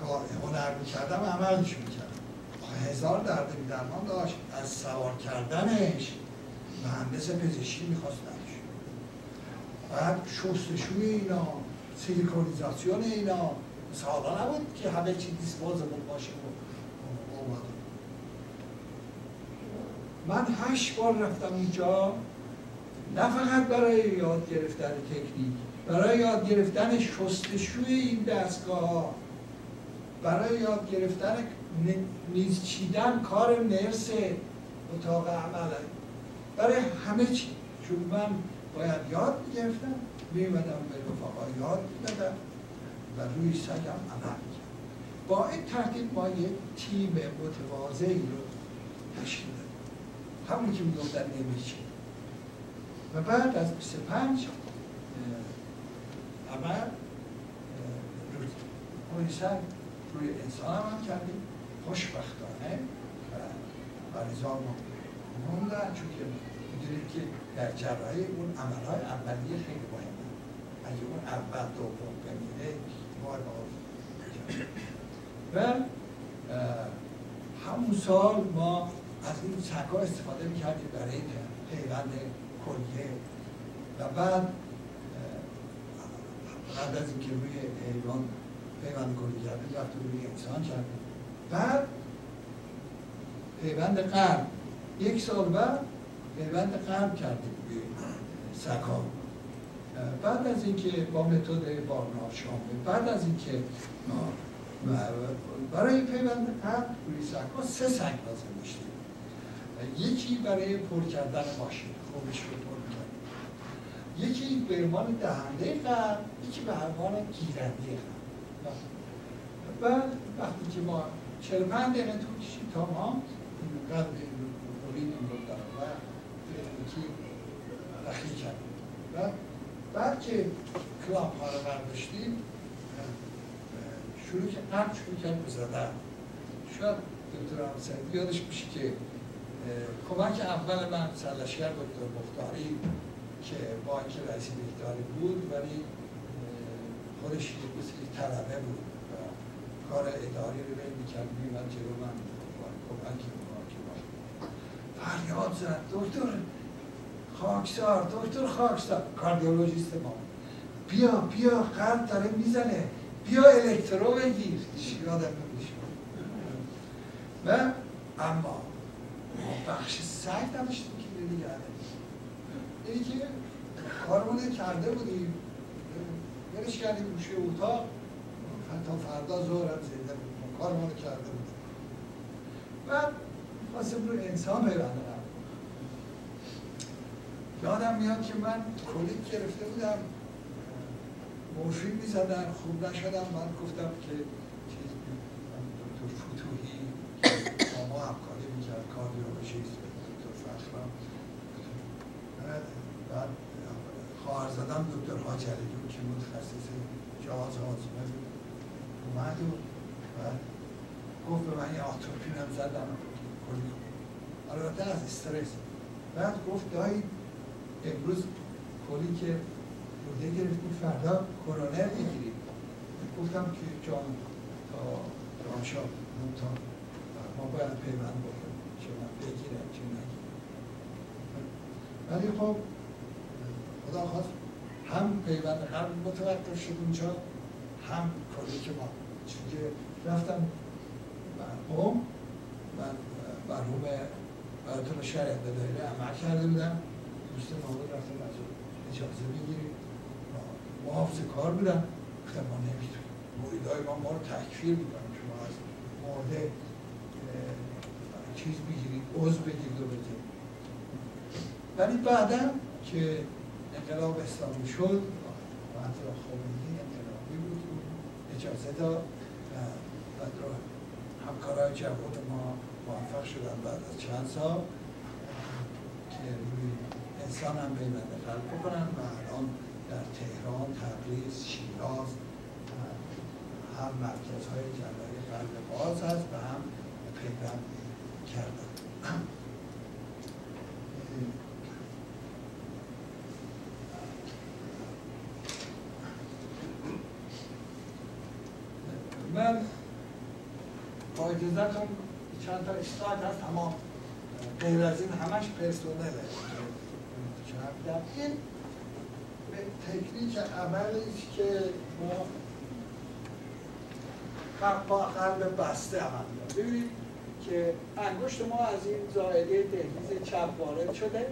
کار هنر می‌کردم عملش می‌کردم. هزار درد درمان داشت. از سوار کردنش مهندس پزشکی می‌خواست نداشت بعد شستشوی اینا سیلیکونیزاسیون اینا. سادا نبود که همه چی دیسپوزبل باشه و اومد من هشت بار رفتم اونجا نه فقط برای یاد گرفتن تکنیک برای یاد گرفتن شستشوی این دستگاه ها برای یاد گرفتن نیز چیدن کار نرس اتاق عمل برای همه چی. چون من باید یاد می‌گرفتم میمدم به رفاقا یاد می‌دادم و روی سگم عمل با این ترتیب ما یک تیم متواضعی رو تشکیل همون که می‌گفتن نمیشه. و بعد از 25 عمل سگ روی انسان هم کردیم. خوشبختانه و مریضان ما موندن چون که می‌دونید که در جراحی اون عملهای اولیه خیلی مهمه اگه اون اول دوم بمیره بار و همون سال ما از این سگا استفاده می‌کردیم برای پیوند کلیه. و بعد قبل از اینکه روی حیوان پیوند کلیه کردیم رفت روی انسان کردیم. بعد پیوند قلب یک سال بعد پیوند قلب کردیم روی سگا بعد از اینکه با متد بارنار شامل بعد از اینکه برای پیوند قلب روی سگا سه سگ لازم داشتیم. یکی برای پر کردن ماشین خوبش رو پر کرد یکی به عنوان دهنده قلب یکی به عنوان گیرنده قلب بعد وقتی که ما 45 دقیقه طول کشید تا ما قلب این رو و یکی رخی کردیم. و بعد که کلاب ها رو برداشتیم شروع که قلب شروع کرد بزدن شاید دکتر همسر یادش میشه که کمک اول من سرلشگر دکتر مختاری که با اینکه رئیس بهداری بود ولی خودش مثل طلبه بود و کار اداری رو بین می‌کرد میمد جلو من کمک فریاد زد دکتر خاکسار دکتر خاکسار. کاردیولوژیست ما بیا بیا قلب داره می‌زنه. بیا الکترو بگیر. یادم نمیشه. و اما بخش سگ نداشتیم که نگرده اینی که کارمون کرده بودیم. برش کردیم گوشه اتاق. تا فردا ظهرم زنده بودیم کارمون کرده بودیم. بعد خواستم رو انسان پیوند یادم میاد که من کلیک گرفته بودم. مورفین می‌زدن خوب نشدم من گفتم که چیز دکتر فتوحی با ما همکاری کاردیولوژیست دکتر فخرم بعد خواهر زدم دکتر حاجری که متخصص جهاز هاضمه اومد و گفت به من یه آتروپین هم زدم کلی البته از استرس بعد گفت دایی امروز کلی که روده گرفتیم فردا کرونر می‌گیریم گفتم که جان تا رانشا تا ما باید پیوند بکنیم بگیرم چه نگیرم ولی خب خدا خواست هم پیوند قلب متوقف شد اونجا هم کلی که ما چون که رفتم مرحوم من مرحوم براتون شرط دایره عمل کرده بودم. دوست مامون رفتم از اجازه بگیریم محافظ کار بودن گفتم ما نمی‌تونیم مریدای ما ما رو تکفیر می‌کنیم شما از مرده چیز بگیرید عضو بگیرید و بگیرید ولی بعدا که انقلاب اسلامی شد و خمینی انقلابی بود اجازه داد و همکارای جوان ما موفق شدن بعد از چند سال که روی انسان هم پیونده خلق بکنن و الان در تهران، تبریز، شیراز هم مرکزهای جلای قلب باز هست و هم پیوند کردن. من با اجازتون چند تا استاد هست تمام غیر از این همش پرسونله این به تکنیک عملی که ما با قلب بسته عمل ببینید که انگشت ما از این زائده دهلیز چپ وارد شده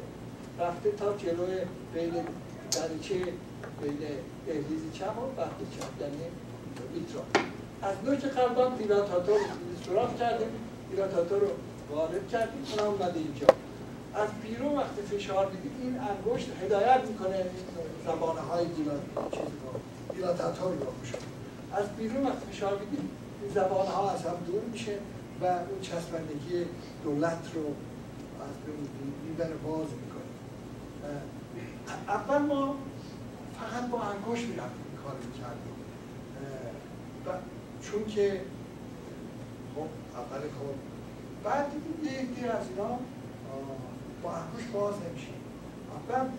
رفته تا جلوی بین دریچه بین دهلیز چپ و وقتی چپ یعنی میترا از نوک قلبان دیلاتاتور سوراخ کردیم دیلاتاتور رو وارد کردیم اونم اومده اینجا. از بیرون وقتی فشار می‌دید این انگشت هدایت می‌کنه زبانه های دیلاتاتور رو از بیرون وقتی فشار می‌دید این زبانه ها از هم دور میشه. و اون چسبندگی دولت رو از می‌بره باز می‌کنه. اول ما فقط با انگشت می‌رفتیم این کار می‌کردیم. و چون که خب اول کار بعد دیدیم یه از اینا با انگوش باز نمیشه بعد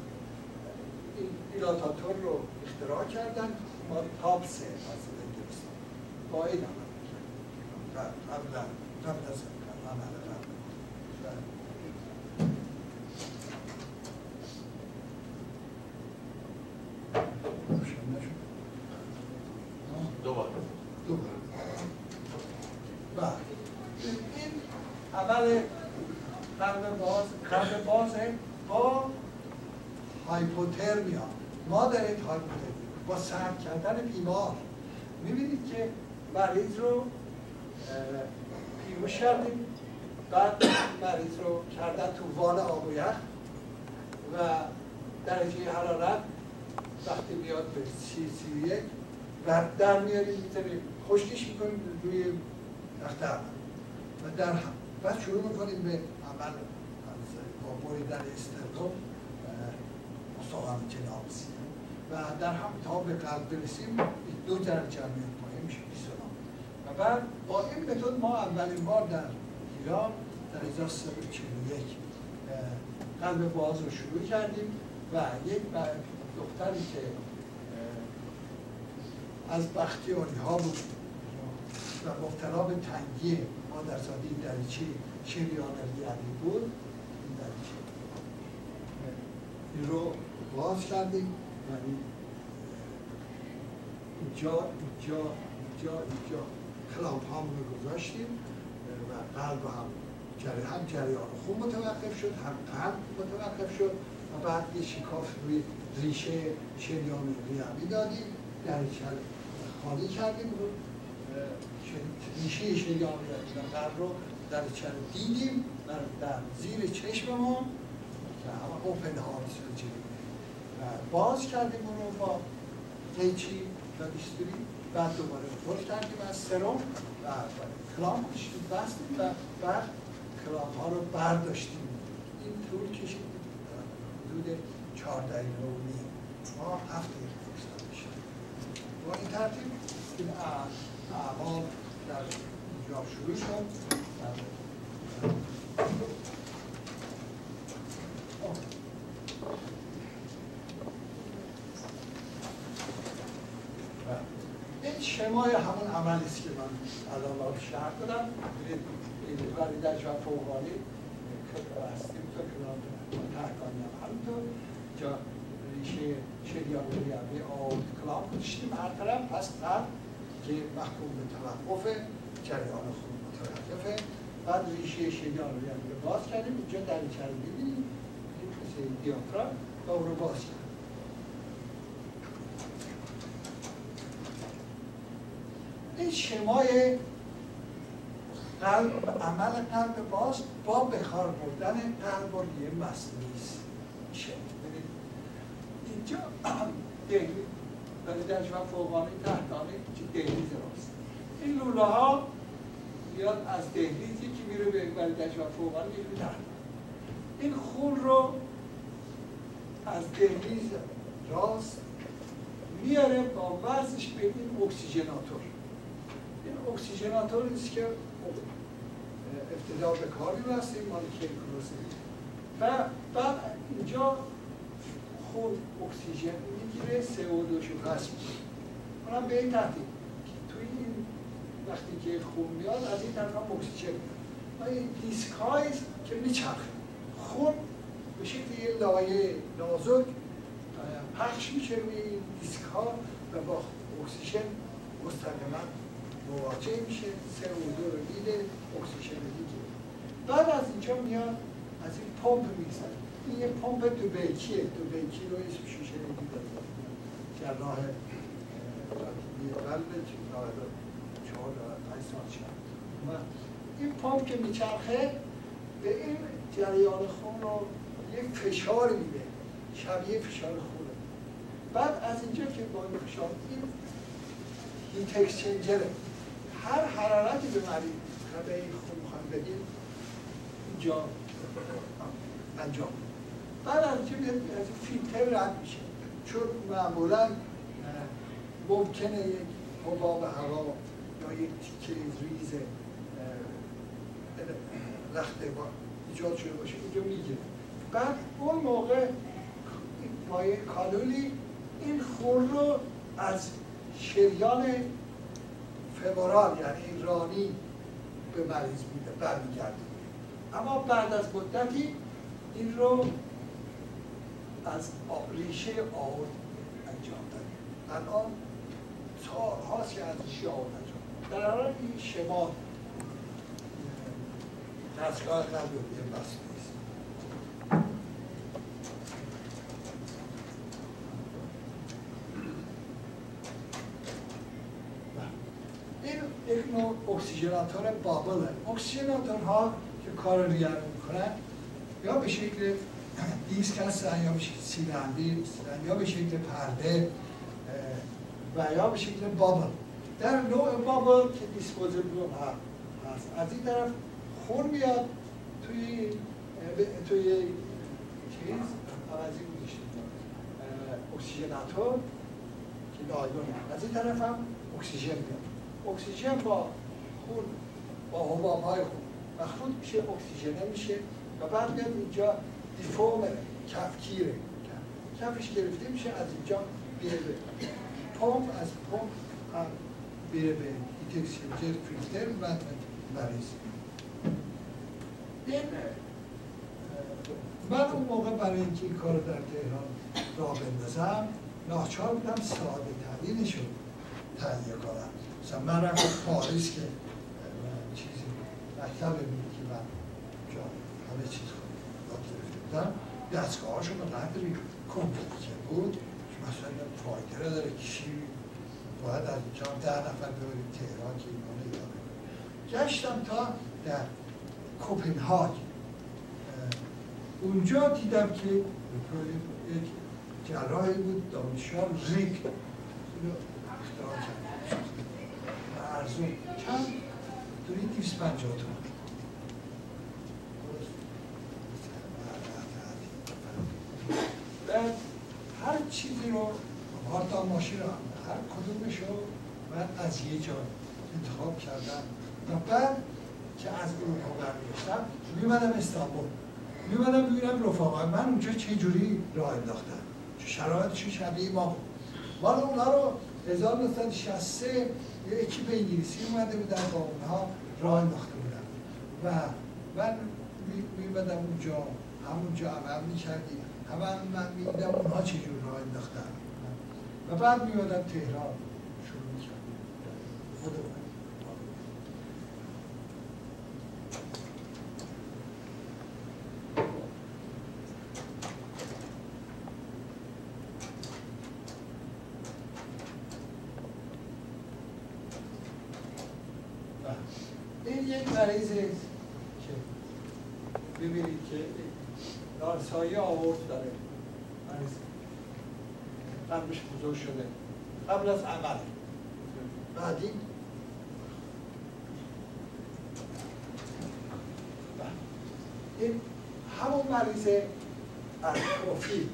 این دیلاتاتور رو اختراع کردن ما تاپسه از انگلستان با این عمل کرد قبل عمل قبل دوباره. دوباره. بعد این عمل قلب باز قلب بازه با هایپوترمیا ما این هایپوترمیا با سرد کردن بیمار می‌بینید که مریض رو پیموش کردیم بعد مریض رو کردن تو وان آب و یخ و درجه حرارت وقتی بیاد به سی سی یک و در میاریم می‌تونیم خشکش می‌کنیم روی تخت و در هم. بعد شروع می‌کنیم به عمل. با بریدن استرکوب مستقام و در هم تا به قلب برسیم دو درجه میاد. پایین میشه 29 بعد با این متد ما اولین بار در ایران در 1341 قلب باز رو شروع کردیم و یک دختری که از بختیاری ها بود و مبتلا به تنگی مادرزادی دریچه شریان علی بود این دریچه این رو باز کردیم یعنی اینجا اینجا اینجا اینجا. کلامپ همون رو گذاشتیم و قلب هم هم جریان خون متوقف شد هم قلب متوقف شد و بعد یه شکاف روی ریشه شریان ریوی دادیم در خالی کردیم رو ریشه شریان و قلب رو در چند دیدیم در, در زیر چشممون که همه اوپن هارت سرجری باز کردیم اون رو با قیچی و بیستوری. بعد دوباره پر کردیم از سرم و کلام کشید بستیم و بعد کلام ها رو برداشتیم. این طول کشید. حدود چهار دقیقه و نیم. ما هفت دقیقه فرصت میشه با این ترتیب این اعمال در اینجا شروع شد. این شمای همون عملی است که من الان باید شهر دادم. در جا فوقانی هستیم. تا کنار تحکانی هم همینطور. جا ریشه شریان ریابی آورد کلام کشتیم هر طرف. پس قبل که محکوم به توقف جریان خون متوقفه بعد ریشه شریان ریابی رو باز کردیم. اینجا در چرم ببینیم این مثل دیافرام و اون رو باز کردیم این شمای قلب عمل قلب باز با بخار بردن قلب و یه مصنوعی میشه. اینجا دهلی. ولی در شما فوقانی تحتانی دهلیز راست این لوله ها میاد از دهلیزی که میره به ولی در شما فوقانی میره این خون رو از دهلیز راست میاره با وزش به این اکسیژناتور. اکسیژناتور است که ابتدا به کار میبستیم مال کیکروسی و بعد اینجا خون اکسیژن می‌گیره او دوشو پس می‌گیره اونم به این تحتیم توی این وقتی که خون میاد از این طرف هم اکسیژن و این دیسک که میچرخه. خون به شکل یه لایه نازک پخش میشه روی این دیسک ها و با اکسیژن مستقیما مواجه میشه سه او دو رو میده اکسیژن دیگه بعد از اینجا میاد از این پمپ میگذره. این یه پمپ دو بیکیه دو بیکی رو اسم شیشه دیده در راه قلب چهار پنج شد این پمپ که میچرخه به این جریان خون رو یک فشار میده. شبیه فشار خونه بعد از اینجا که با این فشار این هیت اکسچنجره. هر حرارتی به مریض به این خون می‌خوایم بدیم اینجا. انجام. بعد از فیلتر رد میشه. چون معمولا ممکنه یک حباب هوا یا یک تیکه ریز لخته با ایجاد شده باشه. اینجا می‌گیره. بعد اون موقع با یک کالولی این خون رو از شریان فمورال یعنی رانی به مریض میده برمیگرده اما بعد از مدتی این رو از ریشه آورد انجام داده الان سالهاست که از ریشه آورد انجام در حال این شما دستگاه قلب بس. اکسیژناتور بابل اکسیژناتورها که کار رو می‌کنن یا به شکل دیسک یا به شکل سیلندی یا به شکل پرده و یا به شکل بابل در نوع بابل که دیسپوزیبل هست از این طرف خون میاد توی توی چیز عوضی اکسیژناتور که لایون از این طرف هم اکسیژن میاد اکسیژن با خون با حباب های خون. خود میشه اکسیژنه میشه و بعد میاد اینجا دیفوم کفگیره کفش گرفته میشه از اینجا بیره به پمپ از پمپ بیره به ایتکسیجر فیلتر و مریض این من اون موقع برای اینکه این کار در تهران را بندازم ناچار بودم ساده ترینشو تهیه کنن مثلا من رفتم پاریس که مکتب که من جا همه چیز یاد گرفته بودم دستگاهاشون به قدری کمپلیکه بود. که مثلا فایده داره چی باید از اینجا ده نفر ببریم تهران که اینا رو گشتم تا در کوپنهاگ. اونجا دیدم که یک جراحی بود دانشیار ریک اختراع کرد و ارزون چند دیوست پنجاه تومن. بعد هر چیزی رو هارتا ماشین رو هر کدومش رو من از یه جا انتخاب کردم و بعد که از اروپا برمیگشتم میمدم استانبول. میمدم ببینم رفاقا من اونجا چه جوری راه انداختم؟ چه شرایطش شبیه ما بود. مال اونا رو 1963 یه اکیپ انگلیسی اومده بودن با اونها. راه انداخته بودن و من میمدم اونجا همونجا عمل می‌کردیم همه من میدم اونها چجور راه انداختن. و بعد میمدم تهران. شروع می‌کردم. خودمون این یک مریض که ببینید که نارسایی آورد داره مریض قلبش بزرگ شده قبل از عمل بعدی؟ این همون مریض از پروفیل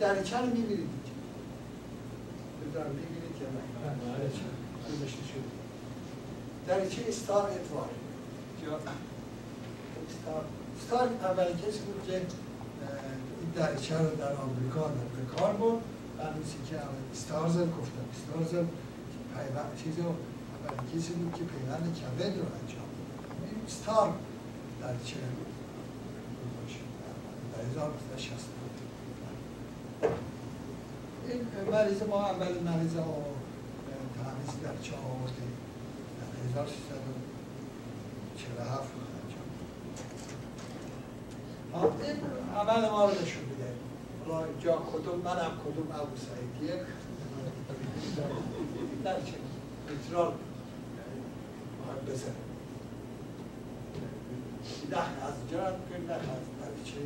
دریچه رو می‌بینید. بذار می‌بینید یا نه دریچه استار ادوار استار استار اولین کسی بود که این دریچه رو در آمریکا در به کار بود بعدیسی که استارزل گفتم استارزل پیوند چیز رو اولین کسی بود که پیوند کبد رو انجام استار دریچه در 1960 این مریض ما اول مریض ها تحمیز در چه آورده؟ 1347 این عمل ما رو اینجا کدوم منم کدوم ابو سعیدیه. در چه؟ باید بزنه ده از رو کنیم ده از دریچه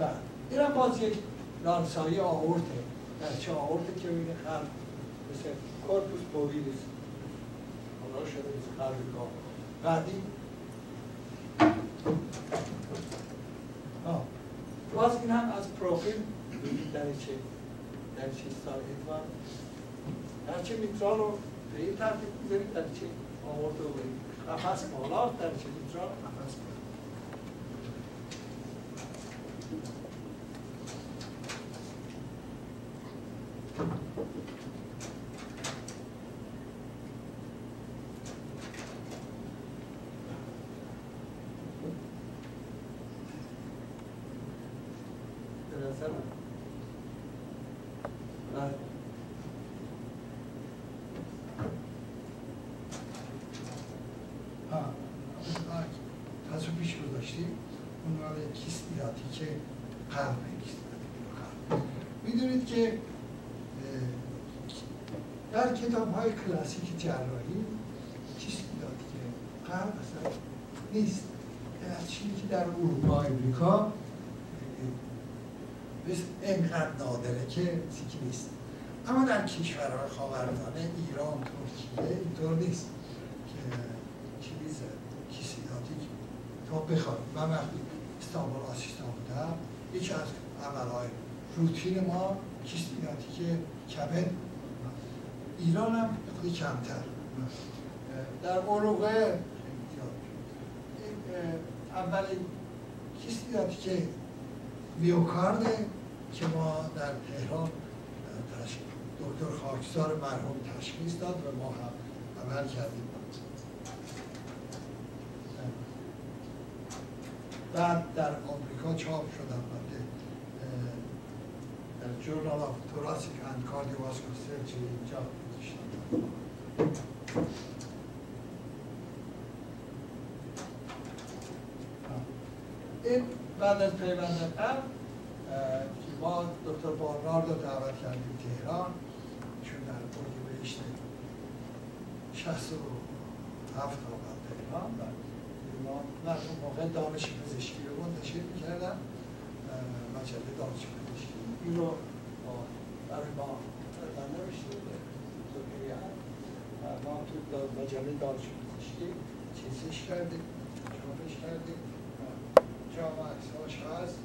و این هم باز یک نانسایی آورده. در چه آورده که این خلق مثل کورپوس بویلیس حالا شده مثل خلقگاه بعدی باز این هم از پروفیل ببینید در چه در چه سال ادوار در چه میترال رو به این ترتیب بذارید در چه آورده و برید قفص بالا در چه میترال قفص بالا پیش گذاشتیم اون رو کیست که قلب می‌دونید که در کتاب های کلاسیک جراحی کیست که قلب اصلا نیست از چیزی که در اروپا مثل اینقدر نادره که چیزی نیست اما در کشورهای خاورمیانه ایران ترکیه اینطور نیست که تا بخواد من وقتی استانبول آسیستان بودم یکی از عملهای روتین ما کیسیداتیک کبد ایران هم خیلی کمتر. در اروغه اولین کیسیداتیک میوکارده که ما در تهران دکتر خاکسار مرحوم تشخیص داد و ما هم عمل کردیم. بعد در آمریکا چاپ شد البته در Journal of Thoracic and Cardiovascular Surgery اینجا گذاشتم این بعد از پیوند قبل که ما دکتر بارنارد رو دعوت کردیم تهران چون در اردیبهشت 67 آمد تهران ما من اون موقع دانش پزشکی رو منتشر می‌کردم مجله دانش پزشکی این رو برای ما نوشته ما تو مجله دانش پزشکی چیزش کردیم چاپش کردیم. جامعه اکساش هست.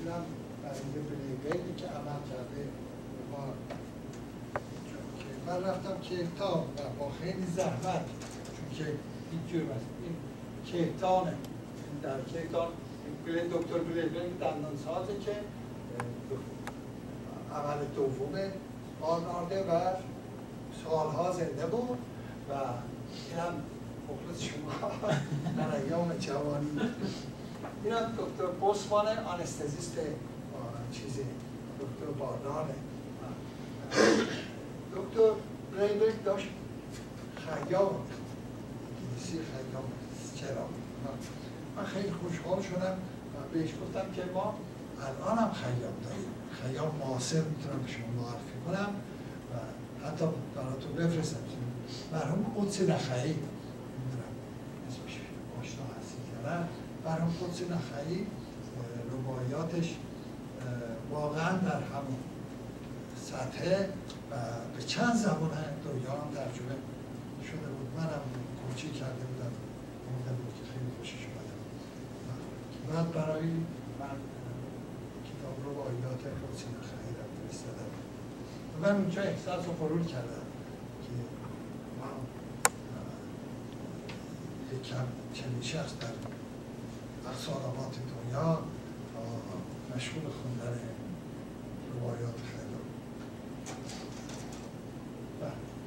اینم برای بلیگی که عمل کرده ما من رفتم کیتان و با خیلی زحمت چون که هیچ جور این کیتانه در کیتان این دکتر بلیگرینگ دندان سازه که عمل دومه آرنارده و سالها زنده بود و اینم مخلص شما در ایام جوانی. این هم دکتر بوسمان آنستزیست چیزی دکتر بارنانه دکتر بریبرگ داشت خیام انگلیسی خیام چرا؟ من خیلی خوشحال شدم و بهش گفتم که ما الان هم خیام داریم. خیام معاصر می‌تونم به شما معرفی کنم و حتی براتون بفرستم. مرحوم قدس نخعی کردن برام قدس نخعی روایاتش واقعا در همون سطح و به چند زبان دنیا هم ترجمه شده بود. منم کوچی کرده بودم. امیده بود که خیلی خوشش اومده بعد برای من کتاب روایات قدس نخعی را فرستادم. و من اونجا احساس و غرور کردم که من یک کم چنین شخص در سالمات دنیا مشغول خوندن روایات خیلی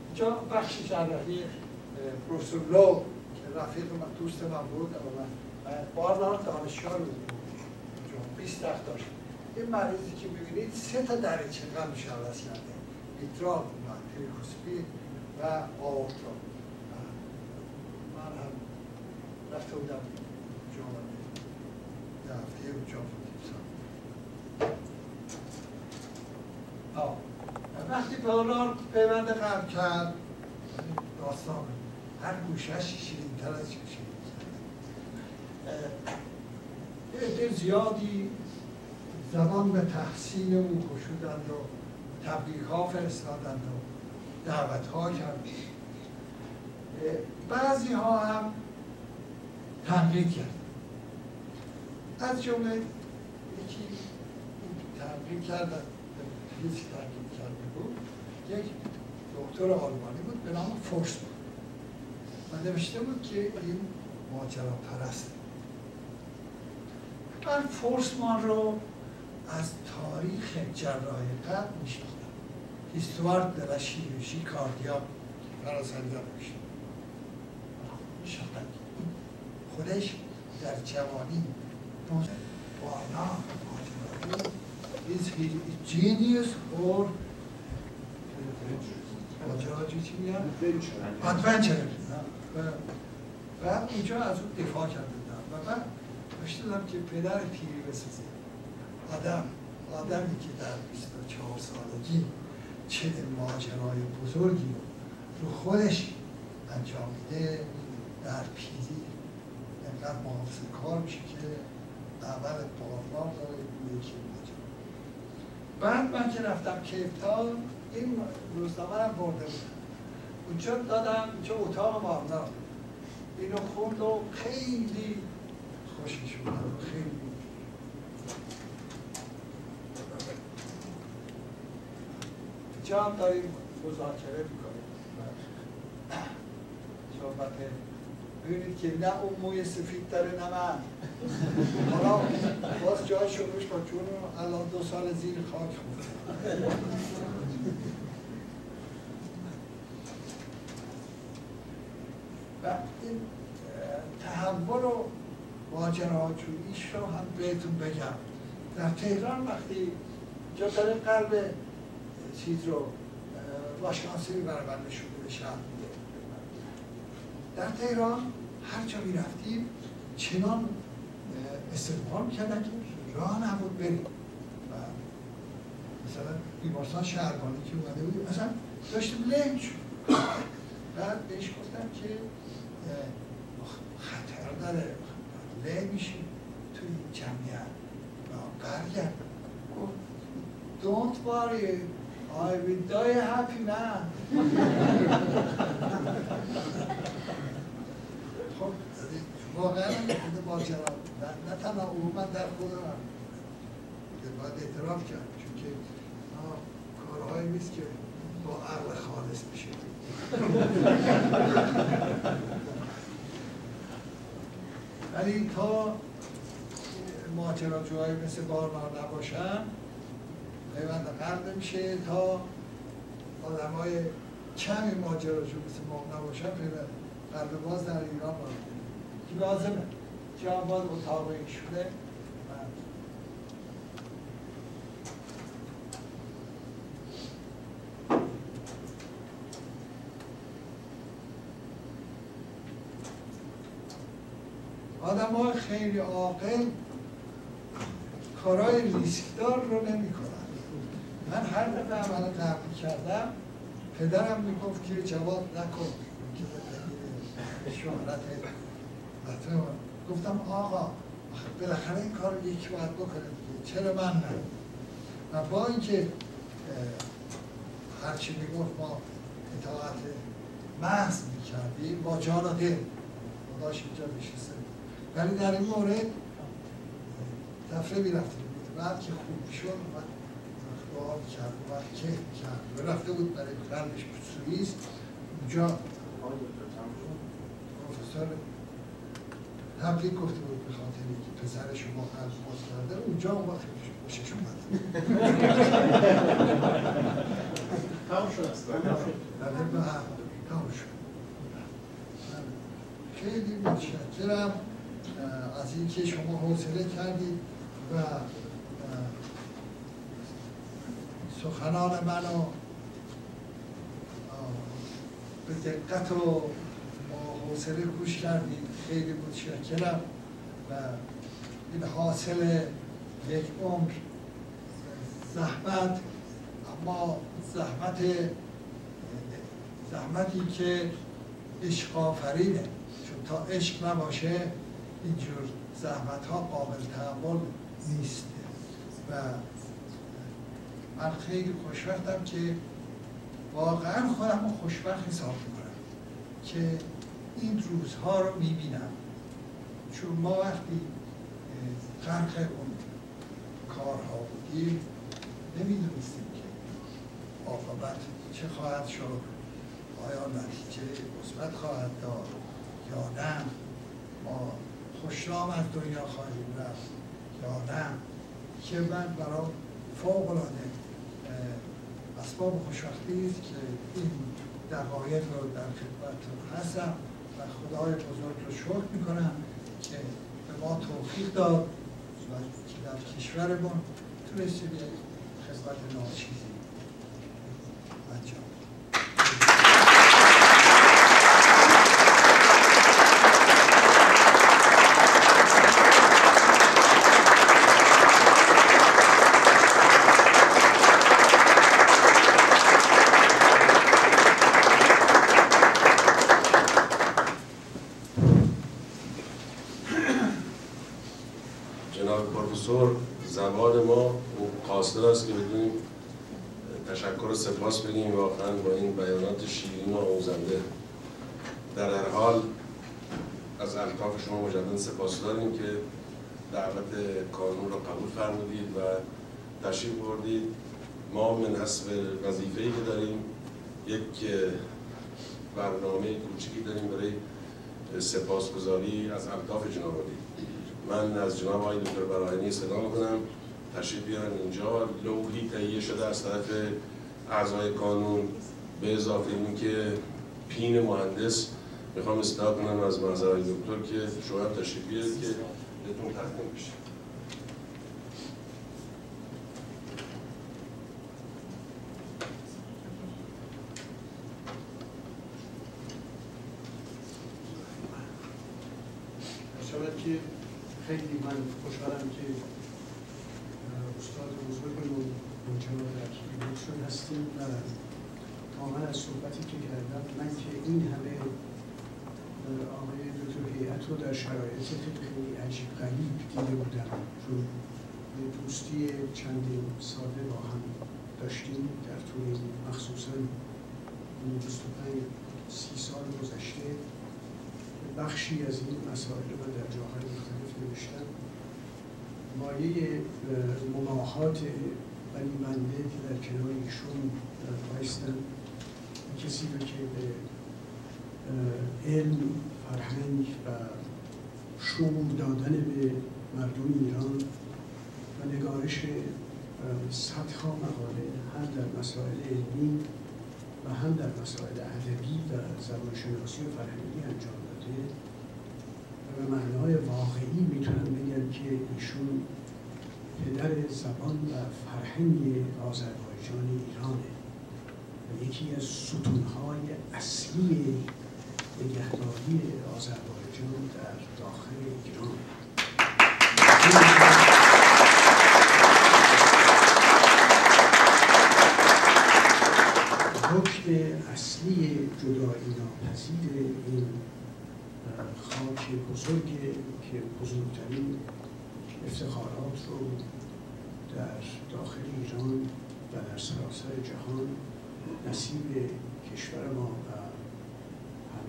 اینجا بخش جراحی پروفسور لو که رفیق من دوست من بود و من بارنار دانشگاه رو 20 تخت داشت این مریضی که می‌بینید سه تا دریچه قلبش عوض کرده ایترال و تریکوسپید و آورتا من هم رفته بودم هفته اونجا وقتی پولار پیوند قرم کرد. داستان. هر گوشش شیرین تر از شیرین زیادی زبان به تحسین او کشودند و تبلیغ ها فرستادند و دعوت ها کردند بعضی ها هم تنقید کرد. از جمله یکی تنقیم کردن. بود یک دکتر آلمانی بود به نام فورس بود. و نوشته بود که این ماجرا پرست. من فورسمان رو از تاریخ جراحی قلب میشناختم هیستوارد در شیروشی کاردیا فرانسوی میشناختم میشناختم خودش در جوانی is he genius or ماجراجو چی میگن؟ ادونچر بعد اونجا از اون دفاع کرده بودم. و بعد داشتم که پدر پیری بسازه. آدم. آدمی که در 24 سالگی چه ماجرای بزرگی رو خودش انجام میده در پیری اینقدر محافظه کار میشه که اول بارنار داره یکی بعد من که رفتم کیپتان این روزنامه هم برده بودم. اونجا دادم اونجا اتاق بارنار اینو خوند و خیلی خوشش اومد. خیلی. اینجا هم داریم مذاکره می‌کنیم. صحبت. ببینید که نه اون موی سفید داره نه من. حالا باز جای شروعش با چون الان دو سال زیر خاک خورد. و این تحول و ماجراجوییش رو هم بهتون بگم. در تهران وقتی جا داره قلب چیز رو واشناسی برابنده شده شهر در تهران هر جا می رفتیم چنان استقبال کردن که راه نبود بریم. مثلا بیمارستان شهربانی که اومده بود مثلا داشتیم لنج بعد بهش گفتم که خطر داره له میشیم توی این جمعیت. برگرد گفت don't worry I will die happy man خب واقعا ماجرا نه تنها عموما در خودم. باید اعتراف کرد چون که کارهایی نیست که با عقل خالص میشه ولی تا ماجراجوهایی مثل بارنار نباشن پیوند قلب میشه تا آدم های کمی ماجراجو مثل ما نباشن پیوند قلب باز در ایران باید که لازمه جا باید اتاق ایشونه آدم های خیلی عاقل کارهای ریسکدار رو نمی کنن. من هر دفعه عمل قبلی کردم پدرم می‌گفت که جواب نکن که شهرت گفتم آقا بالاخره این کار یکی باید بکنه چرا من نه؟ و با اینکه هرچی می‌گفت ما اطاعت محض می‌کردیم با جان و دل خداش اینجا بشسته ولی در این مورد دفعه می‌رفتیم بعد که خوب شد و دعا می‌کرد و که می‌کرد و رفته بود برای قلبش سوئیس. اونجا پروفسور تبلیغ گفته بود به خاطر که پسر شما قلب باز کرده. اونجا اون وقت خوشش اومد. تمام شد است تمام شد. خیلی متشکرم. از اینکه شما حوصله کردید و سخنان منو به دقت و حوصله گوش کردید. خیلی متشکرم و این حاصل یک عمر زحمت اما زحمت زحمتی که عشق آفرینه. چون تا عشق نباشه اینجور زحمت ها قابل تحمل نیست. و من خیلی خوشبختم که واقعا خودم رو خوشبخت حساب می‌کنم که این روزها رو می‌بینم. چون ما وقتی غرق اون کارها بودیم نمی‌دونستیم که عاقبت چه خواهد شد آیا نتیجه مثبت خواهد داد یا نه. ما خوشنام از دنیا خواهیم رفت. یا نه که من برای فوق العاده اسباب خوشبختی است که این دقایق رو در خدمتتون هستم و خدای بزرگ رو شکر می‌کنم که به ما توفیق داد و که در کشورمون تونستیم یک خدمت ناچیزی انجام جناب پروفسور زبان ما قاصد است که بدونیم تشکر و سپاس بگیم واقعا با این بیانات شیرین و آموزنده در هر حال از الطاف شما مجددا سپاس داریم که دعوت کانون را قبول فرمودید و تشریف بردید. ما من حسب وظیفه‌ای که داریم یک برنامه کوچکی داریم برای سپاسگزاری از الطاف جناب من از جناب آقای دکتر براهنی صدا می‌کنم. تشریف بیارن اینجا. لوحی تهیه شده از طرف اعضای کانون به اضافه اینکه پین مهندس می‌خوام استفاده کنم از منظر دکتر که شما تشریف بیارید که بهتون تقدیم بشه شود که خیلی من خوشحالم که استاد بزرگمون در لوکسون هستیم و کامل از صحبتی که کردم من که این همه آقای دکتر هیئت رو در شرایط خیلی عجیب غریب دیده بودم چون دوستی چندین ساله با هم داشتیم در طول مخصوصا 25 سی سال گذشته بخشی از این مسائل رو در جاهای مختلف نوشتم مایه مماحات ولی منده که در کنار ایشون بایستم کسی رو که به علم، فرهنگ و شعور دادن به مردم ایران و نگارش صدها مقاله هم در مسائل علمی و هم در مسائل ادبی و زبانشناسی و فرهنگی انجام داده. و به معنای واقعی می‌تونم بگم که ایشون پدر زبان و فرهنگ آذربایجان ایرانه. و یکی از ستونهای اصلی نگهداری آذربایجان در داخل ایران. رکن اصلی جدایی ناپذیر این خاک بزرگ که بزرگترین افتخارات رو در داخل ایران و در سراسر جهان نصیب کشور ما و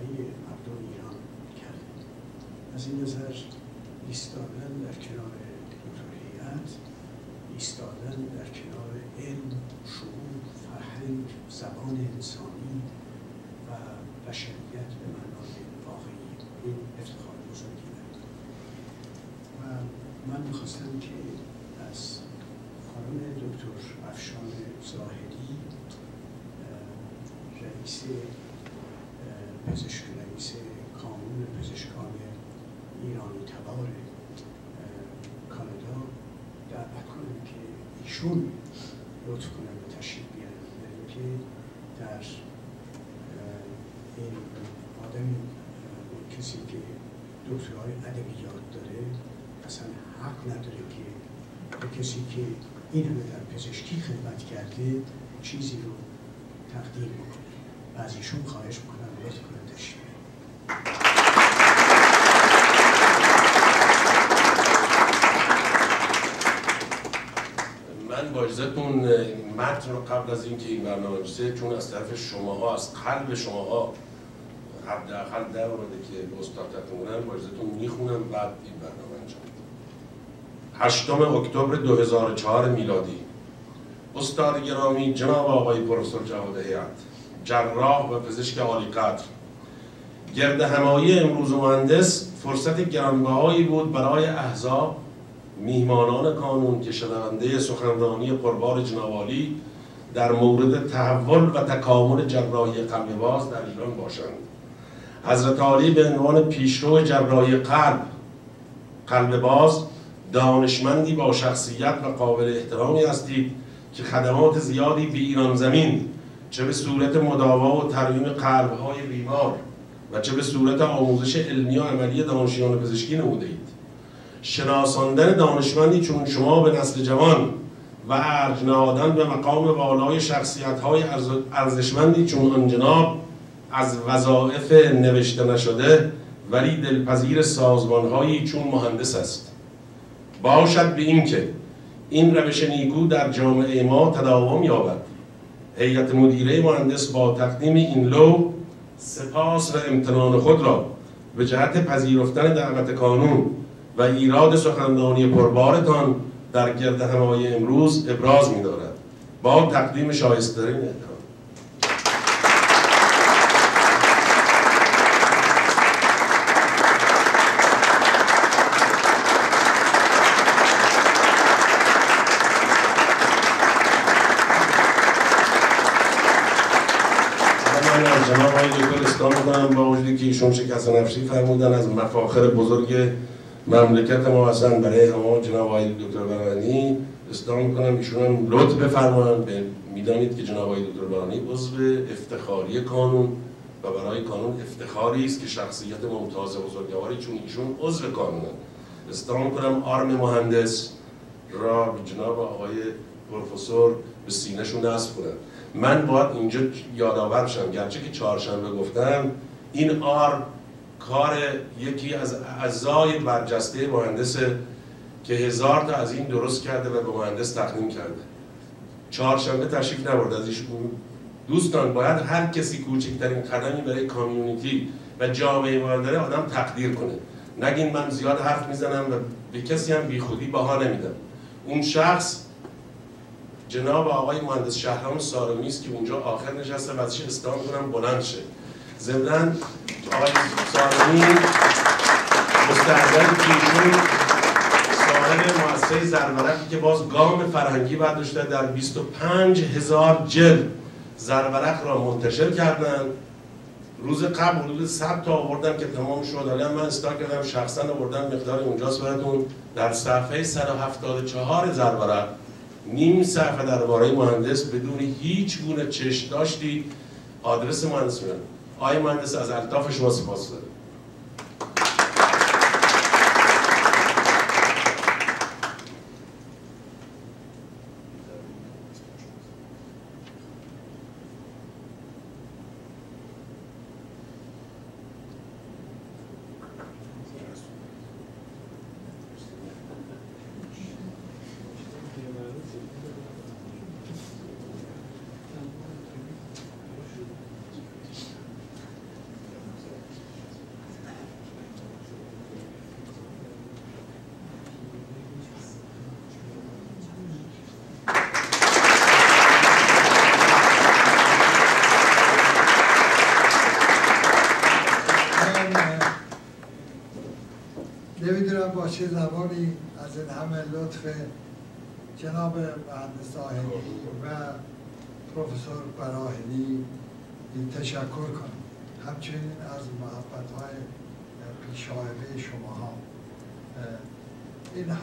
همه مردم ایران کرده از این نظر ایستادن در کنار دکتر ایستادن در کنار علم شعور فرهنگ زبان انسانی و بشریت به معنای واقعی این افتخار بزرگی دارد. و من می‌خواستم که از خانم دکتر افشان زاهدی رئیس پزشک رئیس کانون پزشکان ایرانی تبار کانادا دعوت کنم که ایشون لطف کنم به تشریف بیارن. یعنی که در این آدمی کسی که دکترهای ادبیات داره اصلا حق نداره که کسی که این همه در پزشکی خدمت کرده چیزی رو تقدیم بکنه. و از خواهش می‌کنم من با متن رو قبل از اینکه این برنامه بشه چون از طرف شماها از قلب شماها حداقل در اومده که به استاد بودن با می‌خونم بعد این برنامه انجام هشتم اکتبر 2004 میلادی. استاد گرامی جناب آقای پروفسور جواد هیئت. جراح و پزشک عالی قدر. گرد همایی امروز مهندس فرصت گرانبهایی بود برای احزاب میهمانان کانون که شنونده سخنرانی پربار جنابالی در مورد تحول و تکامل جراحی قلب باز در ایران باشند. حضرت عالی به عنوان پیشرو جراحی قلب قلب باز دانشمندی با شخصیت و قابل احترامی هستید که خدمات زیادی به ایران زمین چه به صورت مداوا و ترمیم قلبهای بیمار و چه به صورت آموزش علمی و عملی دانشیان پزشکی نموده اید. شناساندن دانشمندی چون شما به نسل جوان و ارج نهادن به مقام والای شخصیت های ارزشمندی چون آن جناب از وظایف نوشته نشده ولی دلپذیر سازمانهایی چون مهندس است. باشد به اینکه این روش نیکو در جامعه ما تداوم یابد. هیئت مدیره مهندس با تقدیم این لو سپاس و امتنان خود را به جهت پذیرفتن دعوت کانون و ایراد سخنرانی پربارتان در گرد همای امروز ابراز می دارد. با تقدیم شایسترین احترام جناب آقای دکتر اسلام من با وجودی که ایشون شکست نفسی فرمودن از مفاخر بزرگ مملکت ما هستن برای همه جناب آقای دکتر برانی اصلاح می‌کنم. ایشون هم لطف بفرمایند. می‌دانید که جناب آقای دکتر برانی عضو افتخاری کانون و برای کانون افتخاری است که شخصیت ممتاز بزرگواری چون ایشون عضو کانونن اصلاح می‌کنم. آرم مهندس را به جناب آقای پروفسور به سینهشون نصب کنم. من باید اینجا یادآور شم گرچه که چهارشنبه گفتم این آر کار یکی از اعضای برجسته مهندس که هزار تا از این درست کرده و به مهندس تقدیم کرده. چهارشنبه تشریف نبرد از ایشون دوستان باید هر کسی کوچکترین قدمی برای کامیونیتی و جامعه ما داره آدم تقدیر کنه. نگین من زیاد حرف می‌زنم و به کسی هم بیخودی باها نمیدم. اون شخص جناب آقای مهندس شهرام سارمی است که اونجا آخر نشسته و ازش استفاده کنم بلند شه. ضمن آقای سارمی مستحضر که صاحب مؤسسه زرورقی که باز گام فرهنگی برداشته در 25 هزار جلد زرورق را منتشر کردن روز قبل حدود 100 تا آوردم که تمام شد. حالا من استار کردم شخصا آوردم مقدار اونجاست براتون. در صفحه 174 زرورق نیم صفحه درباره مهندس بدون هیچ گونه چشم داشتی آدرس مهندس میدن آقای مهندس از الطاف شما سپاس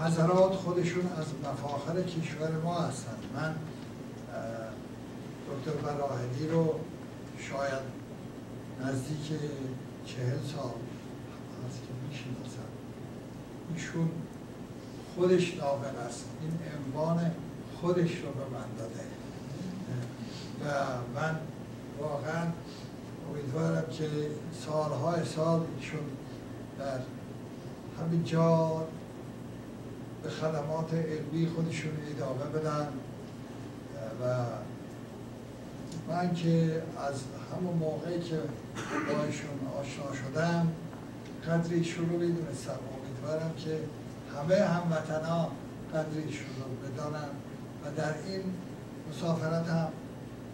حضرات خودشون از مفاخر کشور ما هستند من دکتر براهنی رو شاید نزدیک چهل سال هست که می‌شناسم. ایشون خودش ناقل است. این عنوان خودش رو به من داده. و من واقعا امیدوارم که سالهای سال ایشون در همین جا به خدمات علمی خودشون ادامه بدن. و من که از همون موقعی که با ایشون آشنا شدم قدر ایشون رو می‌دونستم. امیدوارم که همه هموطنا قدر ایشون رو بدانن. و در این مسافرت هم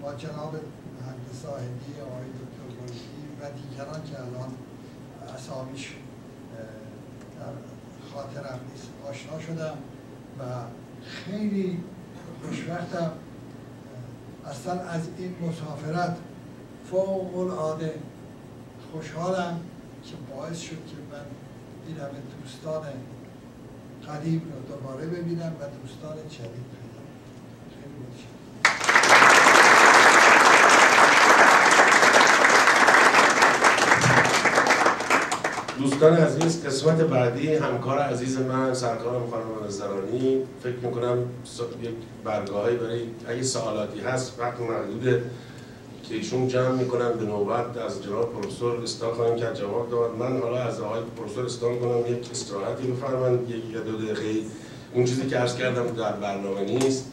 با جناب مهندس زاهدی آقای دکتر و دیگران که الان اسامیش در خاطرم نیست. آشنا شدم و خیلی خوشبختم. اصلا از این مسافرت فوق العاده خوشحالم که باعث شد که من این همه دوستان قدیم رو دوباره ببینم و دوستان جدید پیدا خیلی متشکرم دوستان عزیز قسمت بعدی همکار عزیز من سرکار خانم نظرانی فکر می‌کنم یک برگاهی برای اگه سوالاتی هست وقت محدوده که ایشون جمع می‌کنن به نوبت. از جناب پروفسور استان خواهیم کرد جواب داد. من حالا از آقای پروفسور استان کنم یک استراحتی بفرمایید یک یا دو دقیقه. اون چیزی که عرض کردم در برنامه نیست.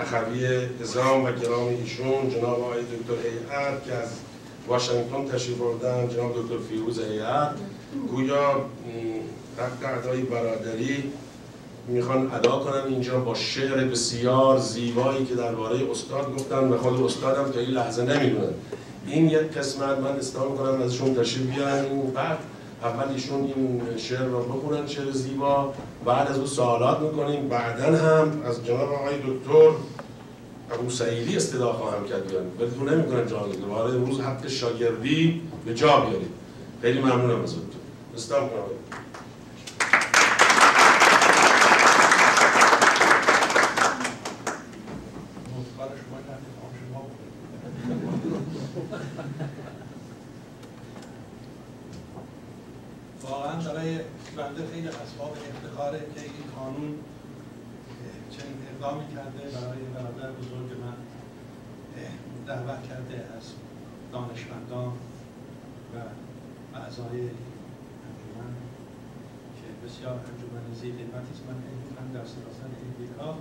اخوی ازام و گرام ایشون جناب آقای دکتر ایعد که از واشنگتن تشریف بردن جناب دکتر فیروز ایعد گویا تحت ادای برادری. می‌خوان ادا کنن اینجا با شعر بسیار زیبایی که درباره استاد گفتن. و خود استادم تا این لحظه نمی‌دونن. این یک قسمت من استفاده می‌کنم ازشون تشریف بیارن. بعد اول ایشون این شعر رو بخونن شعر زیبا. بعد از اون سوالات می‌کنیم. بعدا هم از جناب آقای دکتر ابو سعیدی استدا خواهم کرد بیاریم ولتون نمی‌کنن جا بگیره وارد امروز حق شاگردی به جا بیاریم. خیلی ممنونم ازتون. استاد کنم کار شما کردیم کام شما بود. واقعا برای بنده خیلی اسباب افتخاره که این قانون اه، چنین اقدامی کرده برای برادر بزرگ من اه، کرده از دانشمندان و اعضای انجمن که بسیار انجمن زی قیمتی است. من علم در سراسر امریکا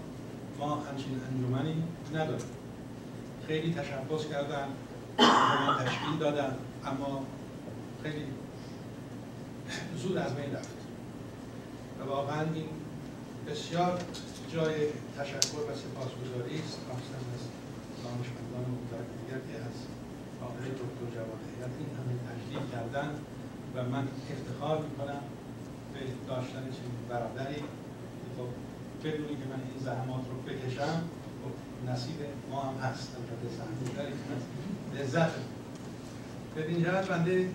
ما همچین انجمنی نداریم. خیلی تشبس کردن ما تشکیل دادن اما خیلی زود از بین رفت. و واقعا این بسیار جای تشکر و سپاسگزاری است. خاصا از دانشمندان دیگر که از آقای دکتر جواد هیئت این همه تجلیل کردن و من افتخار می‌کنم به داشتن چنین برادری خب بدون که من این زحمات رو بکشم خب نصیب ما هم هست. البته زحمت داریم لذت به این جهت بنده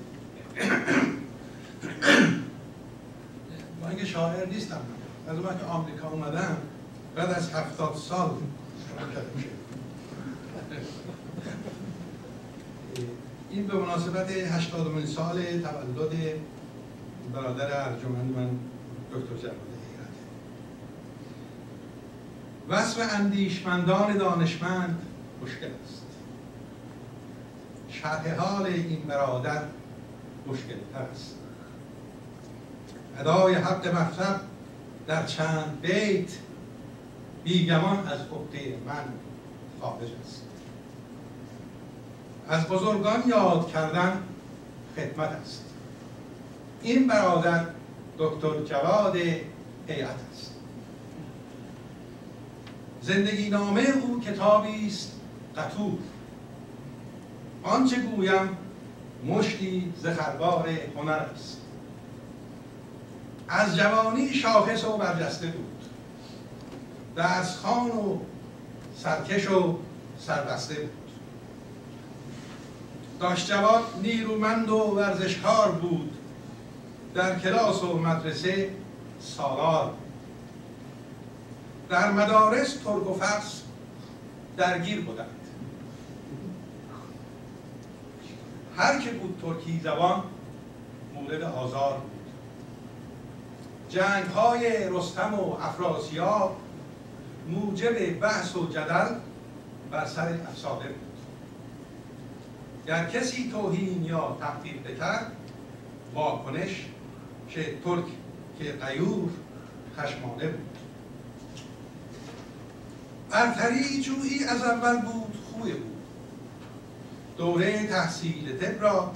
با اینکه شاعر نیستم. از من که آمریکا اومدم بعد از هفتاد سال. این به مناسبت هشتادمین سال تولد برادر ارجمند من دکتر جواد حیرته وصف اندیشمندان دانشمند مشکل است. شرح حال این برادر مشکل است. ادای حق مطلب در چند بیت بیگمان از عهده من خارج است. از بزرگان یاد کردن خدمت است. این برادر دکتر جواد هیئت است. زندگی نامه او کتابی است قطور. آنچه گویم مشتی ز خروار هنر است. از جوانی شاخص و برجسته بود. درس خان و سرکش و سربسته بود. داشت جواد نیرومند و ورزشکار بود. در کلاس و مدرسه سالار. در مدارس ترک و فارس درگیر بودند. هر که بود ترکی زبان مورد آزار بود. جنگ های رستم و افراسیاب موجب بحث و جدل بر سر افساده بود. گر کسی توهین یا تحقیر بکرد واکنش که ترک که غیور خشمانه بود. برتری جویی از اول بود خوی بود. دوره تحصیل طب را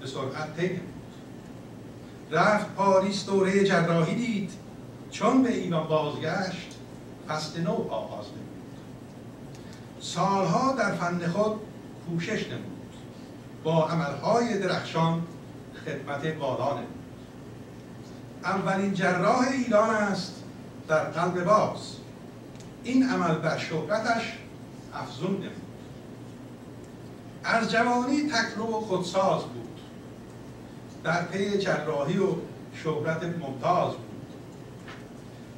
به سرعت طی بود رفت پاریس دوره جراحی دید. چون به ایران بازگشت فصل نو آغاز نمود. سالها در فن خود کوشش نمود. با عملهای درخشان خدمت بالا نمود اولین جراح ایران است در قلب باز. این عمل بر شهرتش افزون نمود. از جوانی تکرو و خودساز بود. در پی جراحی و شهرت ممتاز بود.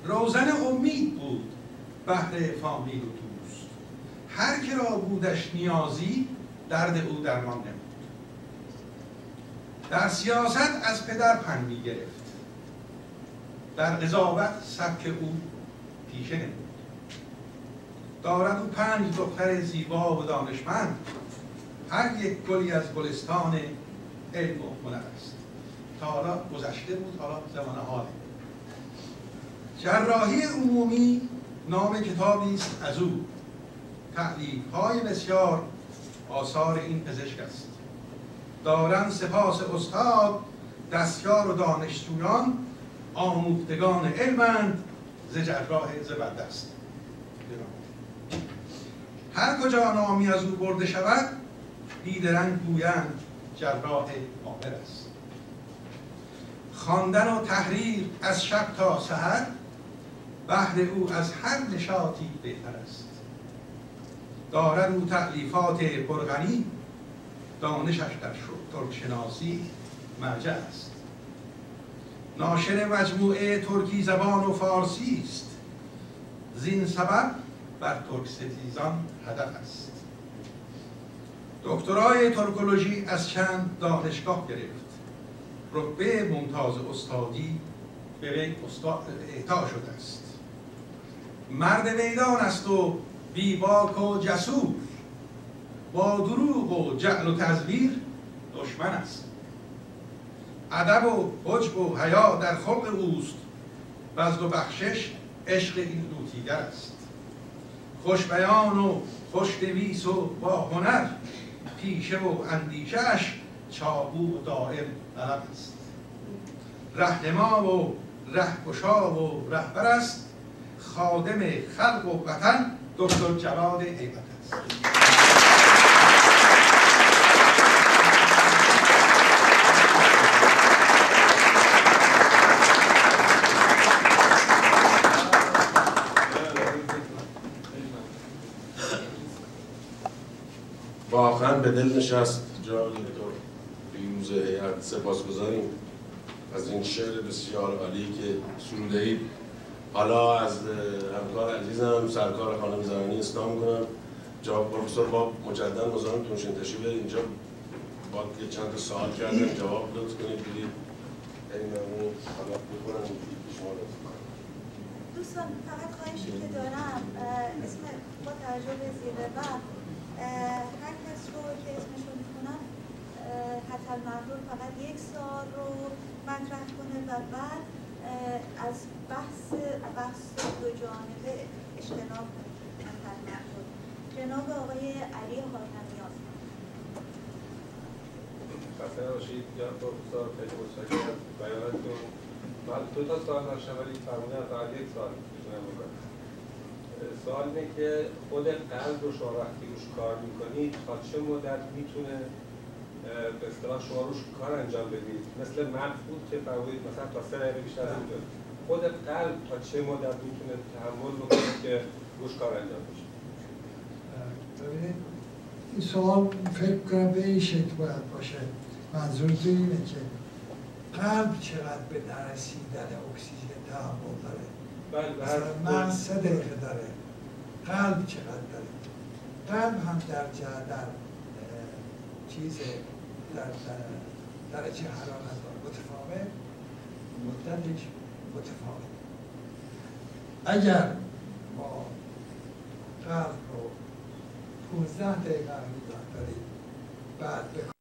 روزن امید بود بهر فامیل و دوست. هر که را بودش نیازی درد او درمان نمود. در سیاست از پدر پند گرفت در قضاوت سبک او پیشه نمود. دارد او پنج دختر زیبا و دانشمند. هر یک گلی از گلستان علم و هنر است. تا حالا گذشته بود حالا زمان حاله. جراحی عمومی نام کتابی است از او. تعلیف های بسیار آثار این پزشک است. دارند سپاس استاد دستیار و دانشجویان آموختگان علمند ز جراح زبردست. هر کجا نامی از او برده شود بیدرنگ گویند جراح ماهر است. خواندن و تحریر از شب تا سحر بهر او از هر نشاطی بهتر است. دارد او تعلیفات پرغنی دانشش در ترک شناسی مرجع است. ناشر مجموعه ترکی زبان و فارسی است. زین سبب بر ترک ستیزان هدف است. دکترای ترکولوژی از چند دانشگاه گرفت. رتبه ممتاز استادی به وی اعطا شده است. مرد میدان است و بیباک و جسور. با دروغ و جعل و تزویر دشمن است. ادب و حجب و حیا در خلق اوست بزد و بخشش عشق این لوتیگر است. خوش بیان و خوش نویس و با هنر پیشه و اندیشش چابو و دائم طلب است. رهنما و رهگشا و رهبر است. خادم خلق و وطن دکتر جواد هیبت است. واقعا به دل نشست. جناب دکتر بیروز هیئت سپاس گذاریم از این شعر بسیار عالی که سروده اید حالا از همکار عزیزم سرکار خانم زمانی اسلام کنم جواب پروفسور با مجدد مزاحم تونشین تشریف اینجا با که چند سوال کردن جواب لطف کنید بدید این ممنون. حالا بکنم. شما دوستان فقط خواهشی که دارم. اسم با توجه به زیر وقت هر رو که اسمش رو می‌کنم حتی المحضور فقط یک سال رو مطرح کنه و بعد از بحث بحث دو جانبه اجتناب کنه. جناب آقای علی حاتمیان خسته نباشید. جناب پروفسور خیلی متشکرم. بیانتون من دو تا سوال داشتم ولی فرمودن فقط یک سوال می‌تونم سوال اینه که خود قلب رو شما وقتی روش کار می‌کنید تا چه مدت می‌تونه به اصطلاح شما روش کار انجام بدید؟ مثل مغز بود که فرمودید مثلا تا سه دقیقه بیشتر نمی‌تونه خود قلب تا چه مدت می‌تونه تحمل بکنه که روش کار انجام بشه؟ این سوال فکر کنم به این شکل باید باشه. منظور تو اینه که قلب چقدر به نرسیدن اکسیژن تحمل داره؟ من سه دقیقه داره. قلب چقدر داره؟ قلب هم در در چیز در درجه حرارت متفاوت؟ مدتش متفاوت. اگر ما قلب رو 15 دقیقه میدان داریم بعد به